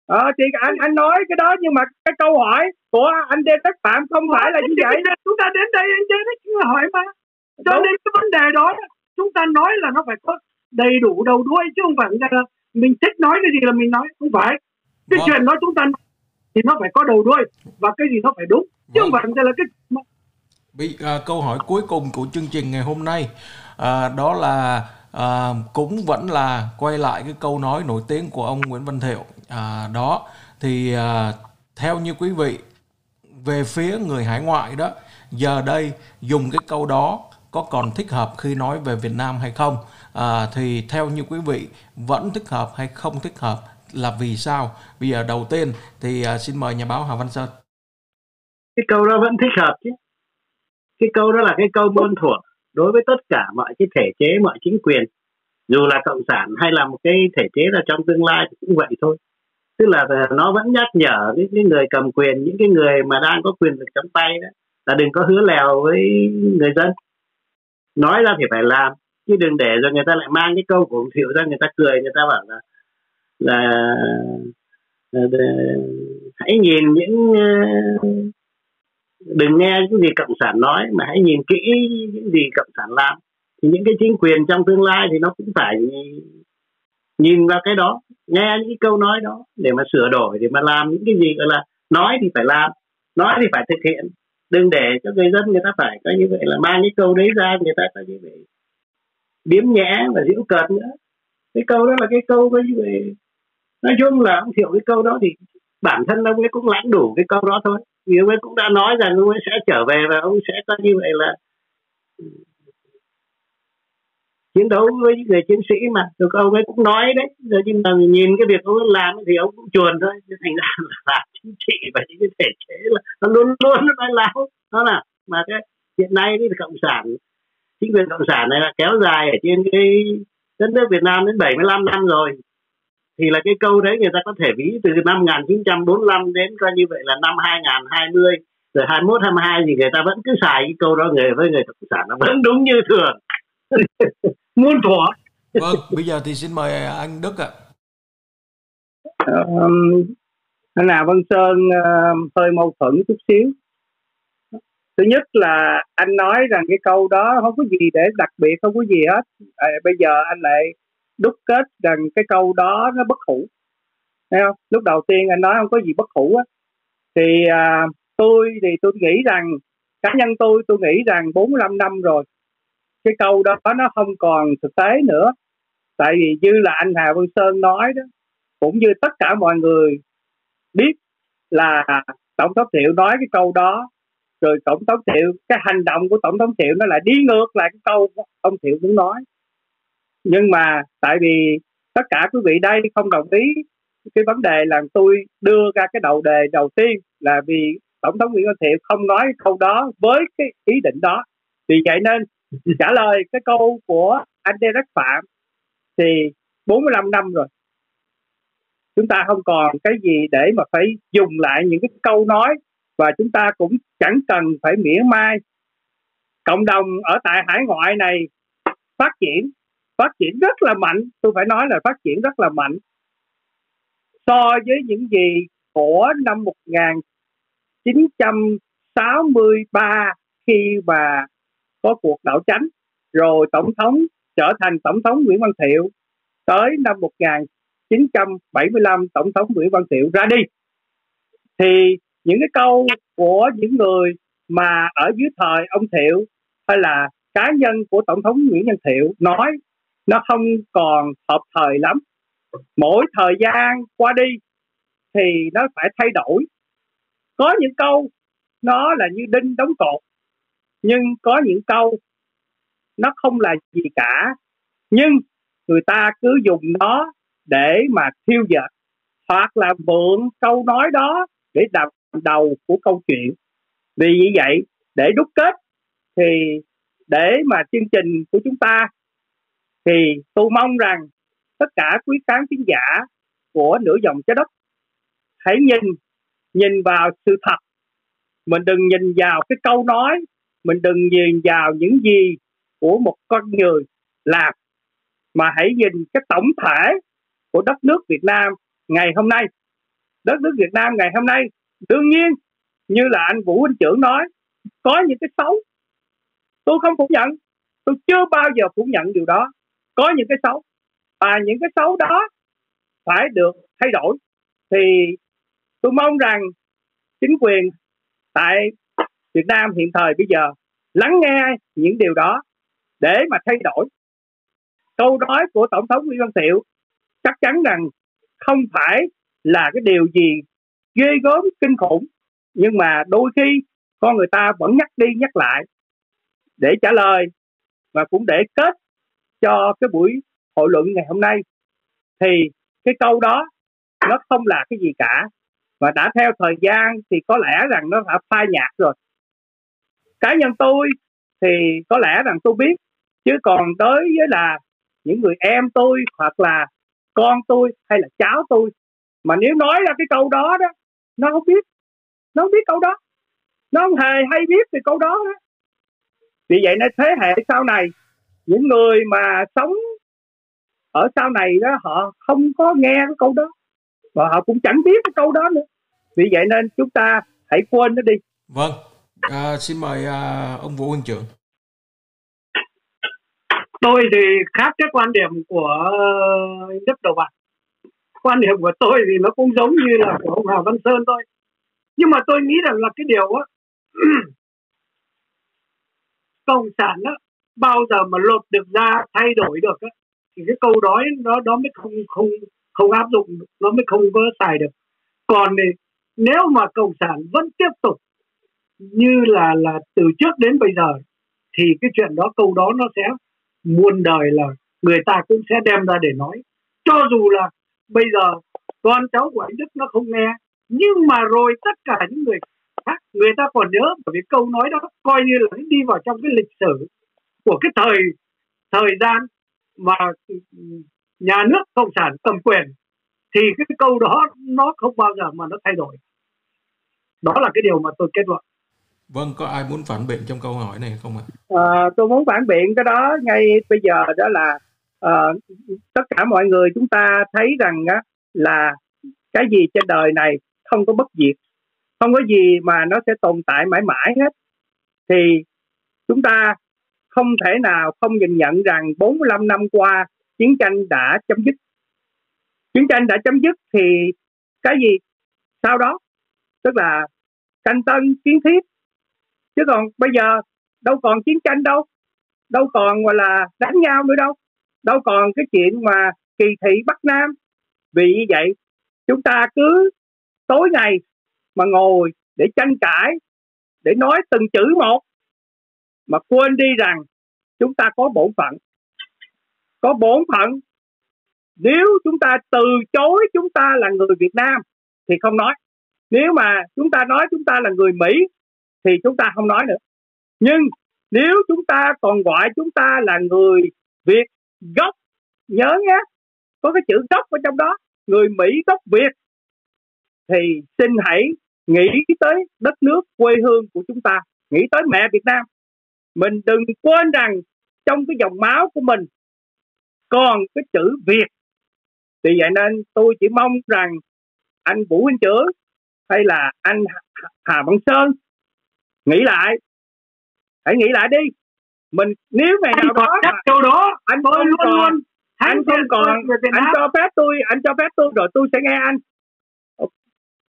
ờ thì anh anh nói cái đó nhưng mà cái câu hỏi của anh Derek Phạm không phải là như vậy chúng ta đến đây anh Derek hỏi mà cho Đúng. nên cái vấn đề đó chúng ta nói là nó phải có đầy đủ đầu đuôi chứ không phải là mình thích nói cái gì là mình nói không phải cái vâng. chuyện đó chúng ta thì nó phải có đầu đuôi và cái gì nó phải đúng chứ vâng. không phải là cái Bị, à, câu hỏi cuối cùng của chương trình ngày hôm nay à, đó là à, cũng vẫn là quay lại cái câu nói nổi tiếng của ông Nguyễn Văn Thiệu à, đó thì à, theo như quý vị về phía người hải ngoại đó giờ đây dùng cái câu đó có còn thích hợp khi nói về Việt Nam hay không? À, thì theo như quý vị vẫn thích hợp hay không thích hợp là vì sao? Bây giờ đầu tiên thì à, xin mời nhà báo Hà Văn Sơn. Cái câu đó vẫn thích hợp chứ. Cái câu đó là cái câu muôn thuộc đối với tất cả mọi cái thể chế mọi chính quyền dù là cộng sản hay là một cái thể chế là trong tương lai cũng vậy thôi tức là à, nó vẫn nhắc nhở những cái người cầm quyền những cái người mà đang có quyền lực trong tay đó là đừng có hứa lèo với người dân. Nói ra thì phải làm chứ đừng để rồi người ta lại mang cái câu của ông thiệu ra người ta cười người ta bảo là là, là hãy nhìn những à, đừng nghe những gì cộng sản nói mà hãy nhìn kỹ những gì cộng sản làm. Thì những cái chính quyền trong tương lai thì nó cũng phải nhìn vào cái đó, nghe những cái câu nói đó, để mà sửa đổi, để mà làm những cái gì gọi là nói thì phải làm, nói thì phải thực hiện. Đừng để cho người dân người ta phải có như vậy là mang cái câu đấy ra, người ta có như vậy biếm nhẹ và diễu cợt nữa. Cái câu đó là cái câu có như vậy. Nói chung là ông thiệu, cái câu đó thì bản thân ông ấy cũng lãnh đủ cái câu đó thôi. Vì ông ấy cũng đã nói rằng ông ấy sẽ trở về và ông sẽ có như vậy là chiến đấu với những người chiến sĩ mà. Được ông ấy cũng nói đấy. Rồi nhưng mà nhìn cái việc ông ấy làm thì ông cũng chuồn thôi. Thành ra là chính trị và những cái thể chế là nó luôn luôn nó đang láo. Đó là mà cái hiện nay cái cộng sản, chính quyền cộng sản này là kéo dài ở trên cái đất nước Việt Nam đến 75 năm rồi. Thì là cái câu đấy người ta có thể ví từ năm 1945 đến coi như vậy là năm 2020 rồi 21 22 thì người ta vẫn cứ xài cái câu đó, người, với người cộng sản nó vẫn đúng như thường. <laughs> muôn thuở. Vâng bây giờ thì xin mời anh Đức ạ. Um, anh Hà Văn Sơn uh, hơi mâu thuẫn chút xíu. Thứ nhất là anh nói rằng cái câu đó không có gì để đặc biệt không có gì hết. À, bây giờ anh lại đúc kết rằng cái câu đó nó bất hủ. Thấy không? Lúc đầu tiên anh nói không có gì bất hủ á. Thì à, tôi thì tôi nghĩ rằng cá nhân tôi tôi nghĩ rằng 45 năm rồi cái câu đó nó không còn thực tế nữa. Tại vì như là anh Hà Văn Sơn nói đó, cũng như tất cả mọi người biết là tổng thống thiệu nói cái câu đó. Rồi tổng thống thiệu, cái hành động của tổng thống thiệu nó lại đi ngược lại cái câu ông thiệu muốn nói. Nhưng mà tại vì tất cả quý vị đây không đồng ý, cái vấn đề là tôi đưa ra cái đầu đề đầu tiên là vì tổng thống nguyễn văn thiệu không nói câu đó với cái ý định đó. Vì vậy nên trả lời cái câu của anh Derek Phạm thì 45 năm rồi. Chúng ta không còn cái gì để mà phải dùng lại những cái câu nói và chúng ta cũng chẳng cần phải mỉa mai. Cộng đồng ở tại hải ngoại này phát triển phát triển rất là mạnh. Tôi phải nói là phát triển rất là mạnh. So với những gì của năm 1963 khi mà có cuộc đảo chánh, rồi tổng thống trở thành tổng thống Nguyễn Văn Thiệu. Tới năm 1975 tổng thống Nguyễn Văn Thiệu ra đi. Thì những cái câu của những người mà ở dưới thời ông Thiệu hay là cá nhân của tổng thống Nguyễn Văn Thiệu nói, nó không còn hợp thời lắm. Mỗi thời gian qua đi thì nó phải thay đổi. Có những câu nó là như đinh đóng cột nhưng có những câu nó không là gì cả, nhưng người ta cứ dùng nó để mà thiêu dệt hoặc là mượn câu nói đó để đặt đầu của câu chuyện. Vì như vậy, để đúc kết thì để mà chương trình của chúng ta thì tôi mong rằng tất cả quý khán thính giả của nửa dòng trái đất hãy nhìn nhìn vào sự thật. Mình đừng nhìn vào cái câu nói mình đừng nhìn vào những gì của một con người làm, mà hãy nhìn cái tổng thể của đất nước Việt Nam ngày hôm nay. Đất nước Việt Nam ngày hôm nay, đương nhiên, như là anh Vũ huynh trưởng nói, có những cái xấu, tôi không phủ nhận. Tôi chưa bao giờ phủ nhận điều đó. Có những cái xấu, và những cái xấu đó phải được thay đổi. Thì tôi mong rằng chính quyền tại Việt Nam hiện thời bây giờ lắng nghe những điều đó để mà thay đổi. Câu nói của tổng thống Nguyễn Văn Thiệu chắc chắn rằng không phải là cái điều gì ghê gớm kinh khủng, nhưng mà đôi khi con người ta vẫn nhắc đi nhắc lại để trả lời và cũng để kết cho cái buổi hội luận ngày hôm nay. Thì cái câu đó nó không là cái gì cả và đã theo thời gian thì có lẽ rằng nó đã phai nhạt rồi cá nhân tôi thì có lẽ rằng tôi biết chứ còn tới với là những người em tôi hoặc là con tôi hay là cháu tôi mà nếu nói ra cái câu đó đó nó không biết nó không biết câu đó. Nó không hề hay biết về câu đó, đó. vì vậy nên thế hệ sau này những người mà sống ở sau này đó họ không có nghe cái câu đó và họ cũng chẳng biết cái câu đó nữa. Vì vậy nên chúng ta hãy quên nó đi. Vâng à, xin mời à, ông vũ huynh trưởng. Tôi thì khác cái quan điểm của ờ, đức đầu bạc quan điểm của tôi thì nó cũng giống như là của ông Hà Văn Sơn thôi. Nhưng mà tôi nghĩ rằng là cái điều á <clears throat> cộng sản á bao giờ mà lột được ra thay đổi được á thì cái câu đó nó đó mới không không không áp dụng nó mới không có xài được. Còn thì nếu mà cộng sản vẫn tiếp tục như là là từ trước đến bây giờ, thì cái chuyện đó, câu đó nó sẽ muôn đời là người ta cũng sẽ đem ra để nói. Cho dù là bây giờ con cháu của anh Đức nó không nghe, nhưng mà rồi tất cả những người khác, người ta còn nhớ bởi vì câu nói đó coi như là đi vào trong cái lịch sử của cái thời thời gian mà nhà nước cộng sản cầm quyền, thì cái câu đó nó không bao giờ mà nó thay đổi. Đó là cái điều mà tôi kết luận. Vâng, có ai muốn phản biện trong câu hỏi này không ạ? À, tôi muốn phản biện cái đó ngay bây giờ đó là à, tất cả mọi người chúng ta thấy rằng á, là cái gì trên đời này không có bất diệt, không có gì mà nó sẽ tồn tại mãi mãi hết. Thì chúng ta không thể nào không nhìn nhận rằng 45 năm qua chiến tranh đã chấm dứt. Chiến tranh đã chấm dứt thì cái gì sau đó tức là canh tân chiến thiết chứ còn bây giờ đâu còn chiến tranh đâu đâu còn gọi là đánh nhau nữa đâu. Đâu còn cái chuyện mà kỳ thị bắc nam. Vì như vậy, chúng ta cứ tối ngày mà ngồi để tranh cãi, để nói từng chữ một, mà quên đi rằng chúng ta có bổn phận. Có bổn phận. Nếu chúng ta từ chối chúng ta là người Việt Nam thì không nói. Nếu mà chúng ta nói chúng ta là người Mỹ thì chúng ta không nói nữa. Nhưng nếu chúng ta còn gọi chúng ta là người Việt gốc nhớ nhé, có cái chữ gốc ở trong đó, người Mỹ gốc Việt, thì xin hãy nghĩ tới đất nước quê hương của chúng ta, nghĩ tới mẹ Việt Nam. Mình đừng quên rằng trong cái dòng máu của mình còn cái chữ Việt. Vì vậy nên tôi chỉ mong rằng anh Vũ Huynh Chữa hay là anh Hà Văn Sơn nghĩ lại. Hãy nghĩ lại đi. Mình nếu ngày nào đó mà, điều đó. anh tôi luôn còn, luôn anh không còn anh cho phép tôi anh cho phép tôi rồi tôi sẽ nghe anh.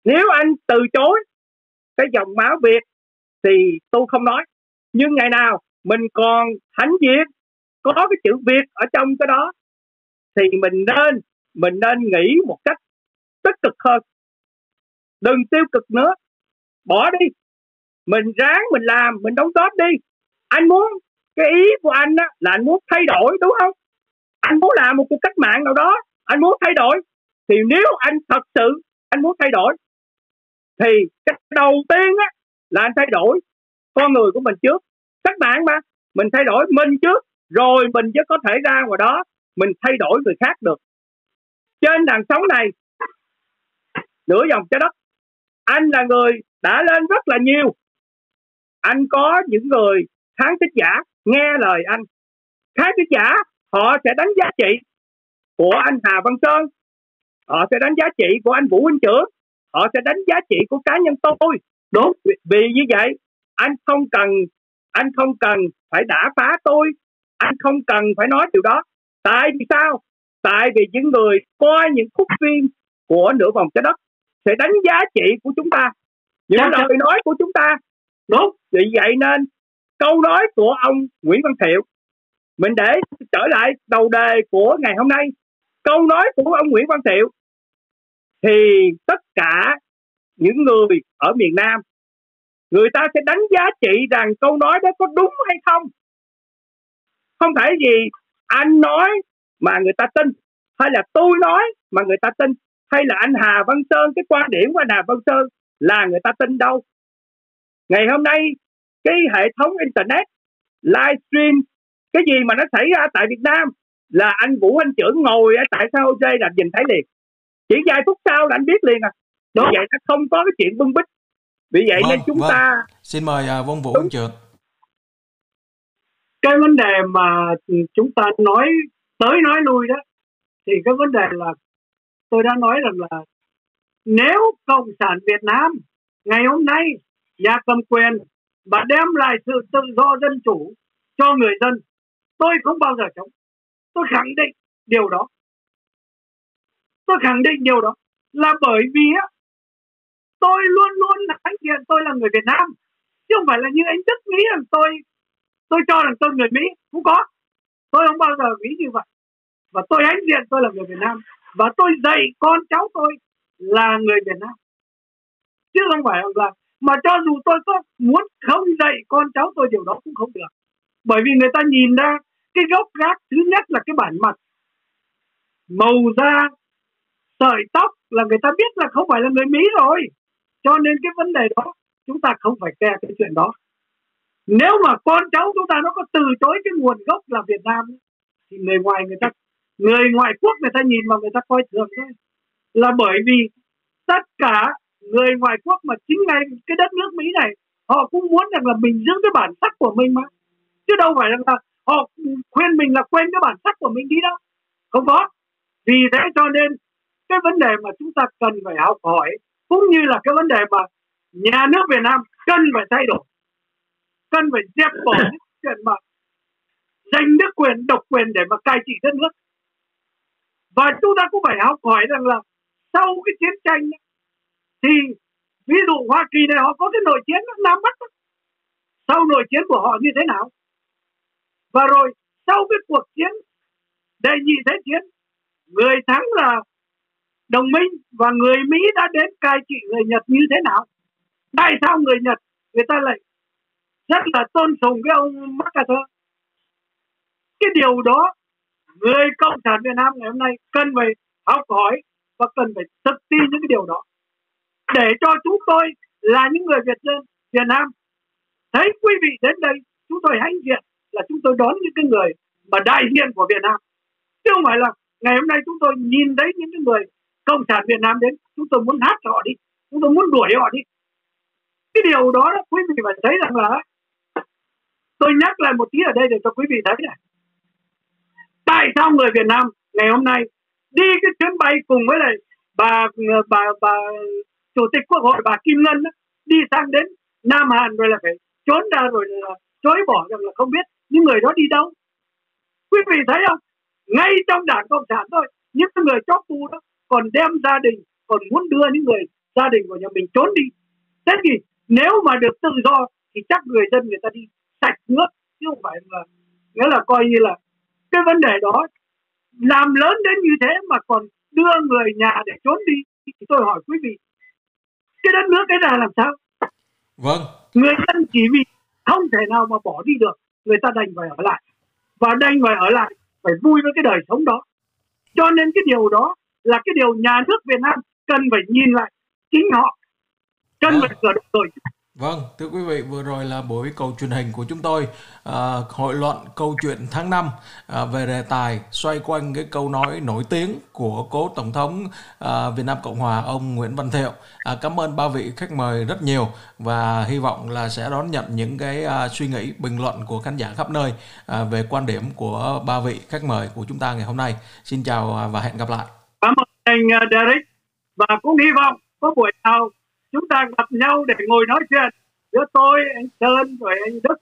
Nếu anh từ chối cái dòng máu việt thì tôi không nói. Nhưng ngày nào mình còn hãnh việt có cái chữ việt ở trong cái đó thì mình nên mình nên nghĩ một cách tích cực hơn. Đừng tiêu cực nữa. Bỏ đi mình ráng mình làm mình đóng góp đi. Anh muốn cái ý của anh á, là anh muốn thay đổi đúng không? Anh muốn làm một cuộc cách mạng nào đó anh muốn thay đổi. Thì nếu anh thật sự anh muốn thay đổi thì cái đầu tiên á là anh thay đổi con người của mình trước. Cách mạng mà mình thay đổi mình trước rồi mình mới có thể ra ngoài đó mình thay đổi người khác được. Trên đàn sóng này nửa dòng trái đất anh là người đã lên rất là nhiều anh có những người khán thính giả nghe lời anh. Khán thính giả họ sẽ đánh giá trị của anh Hà Văn Sơn. Họ sẽ đánh giá trị của anh Vũ Huynh Trưởng. Họ sẽ đánh giá trị của cá nhân tôi. Đúng vì như vậy anh không cần anh không cần phải đả phá tôi. Anh không cần phải nói điều đó. Tại vì sao? Tại vì những người coi những khúc phim của nửa vòng trái đất sẽ đánh giá trị của chúng ta. Những dạ, lời nói của chúng ta. Đúng vì vậy nên, câu nói của ông Nguyễn Văn Thiệu, mình để trở lại đầu đề của ngày hôm nay. Câu nói của ông Nguyễn Văn Thiệu, thì tất cả những người ở miền Nam, người ta sẽ đánh giá trị rằng câu nói đó có đúng hay không. Không thể gì anh nói mà người ta tin, hay là tôi nói mà người ta tin, hay là anh Hà Văn Sơn, cái quan điểm của anh Hà Văn Sơn là người ta tin đâu. Ngày hôm nay cái hệ thống internet livestream cái gì mà nó xảy ra tại Việt Nam là anh Vũ Anh Trưởng ngồi ở tại sao Jose là nhìn thấy liền chỉ vài phút sau là anh biết liền à Đúng. vậy nó không có cái chuyện bưng bít vì vậy vâng, nên chúng vâng. ta xin mời uh, Vong Vũ Anh Trưởng cái vấn đề mà chúng ta nói tới nói lui đó thì cái vấn đề là tôi đã nói rằng là nếu cộng sản Việt Nam ngày hôm nay nhà cầm quyền và đem lại sự tự do dân chủ cho người dân. Tôi không bao giờ chống. Tôi khẳng định điều đó. Tôi khẳng định điều đó là bởi vì á, tôi luôn luôn thánh diện tôi là người Việt Nam, chứ không phải là như anh Đức nghĩ rằng tôi tôi cho rằng tôi người Mỹ. Không có. Tôi không bao giờ nghĩ như vậy. Và tôi hãnh diện tôi là người Việt Nam. Và tôi dạy con cháu tôi là người Việt Nam. Chứ không phải là mà cho dù tôi có muốn không dạy con cháu tôi điều đó cũng không được. Bởi vì người ta nhìn ra cái gốc gác thứ nhất là cái bản mặt màu da, sợi tóc là người ta biết là không phải là người Mỹ rồi. Cho nên cái vấn đề đó chúng ta không phải kè cái chuyện đó. Nếu mà con cháu chúng ta nó có từ chối cái nguồn gốc là Việt Nam, thì người ngoài người ta, người ngoại quốc người ta nhìn vào người ta coi thường thôi. Là bởi vì tất cả người ngoại quốc mà chính ngay cái đất nước Mỹ này họ cũng muốn rằng là mình giữ cái bản sắc của mình mà. Chứ đâu phải là họ khuyên mình là quên cái bản sắc của mình đi đâu. Không có. Vì thế cho nên cái vấn đề mà chúng ta cần phải học hỏi cũng như là cái vấn đề mà nhà nước Việt Nam cần phải thay đổi cần phải dẹp bỏ <coughs> những chuyện mà giành nước quyền độc quyền để mà cai trị đất nước. Và chúng ta cũng phải học hỏi rằng là sau cái chiến tranh thì, ví dụ Hoa Kỳ này họ có cái nội chiến Nam Bắc sau nội chiến của họ như thế nào? Và rồi, sau cái cuộc chiến đệ nhị thế chiến người thắng là đồng minh và người Mỹ đã đến cai trị người Nhật như thế nào? Tại sao người Nhật, người ta lại rất là tôn sùng cái ông MacArthur? Cái điều đó, người cộng sản Việt Nam ngày hôm nay cần phải học hỏi và cần phải thực thi những cái điều đó để cho chúng tôi là những người Việt dân Việt Nam. Thấy quý vị đến đây chúng tôi hãnh diện là chúng tôi đón những cái người mà đại diện của Việt Nam. Chứ không phải là ngày hôm nay chúng tôi nhìn thấy những cái người cộng sản Việt Nam đến chúng tôi muốn hát họ đi chúng tôi muốn đuổi họ đi. Cái điều đó, đó quý vị phải thấy rằng là tôi nhắc lại một tí ở đây để cho quý vị thấy này. Tại sao người Việt Nam ngày hôm nay đi cái chuyến bay cùng với lại bà bà bà chủ tịch quốc hội bà Kim Ngân đó, đi sang đến Nam Hàn rồi là phải trốn ra rồi là chối bỏ rằng là không biết những người đó đi đâu. Quý vị thấy không? Ngay trong đảng cộng sản thôi những người chót tu đó còn đem gia đình còn muốn đưa những người gia đình của nhà mình trốn đi. Thế thì nếu mà được tự do thì chắc người dân người ta đi sạch nước chứ không phải là nghĩa là coi như là cái vấn đề đó làm lớn đến như thế mà còn đưa người nhà để trốn đi. Thì tôi hỏi quý vị cái đất nước cái là làm sao? Vâng. Người dân chỉ vì không thể nào mà bỏ đi được người ta đành phải ở lại. Và đành phải ở lại phải vui với cái đời sống đó. Cho nên cái điều đó là cái điều nhà nước Việt Nam cần phải nhìn lại chính họ. Cần à. phải sửa đổi Vâng, thưa quý vị, vừa rồi là buổi cầu truyền hình của chúng tôi à, hội luận câu chuyện tháng 5 à, về đề tài xoay quanh cái câu nói nổi tiếng của cố tổng thống à, Việt Nam Cộng hòa ông Nguyễn Văn Thiệu. À, cảm ơn ba vị khách mời rất nhiều và hy vọng là sẽ đón nhận những cái à, suy nghĩ bình luận của khán giả khắp nơi à, về quan điểm của ba vị khách mời của chúng ta ngày hôm nay. Xin chào và hẹn gặp lại. Cảm ơn anh à, Derek và cũng hy vọng có buổi nào chúng ta gặp nhau để ngồi nói chuyện. Giữa tôi, anh sơn rồi anh đức.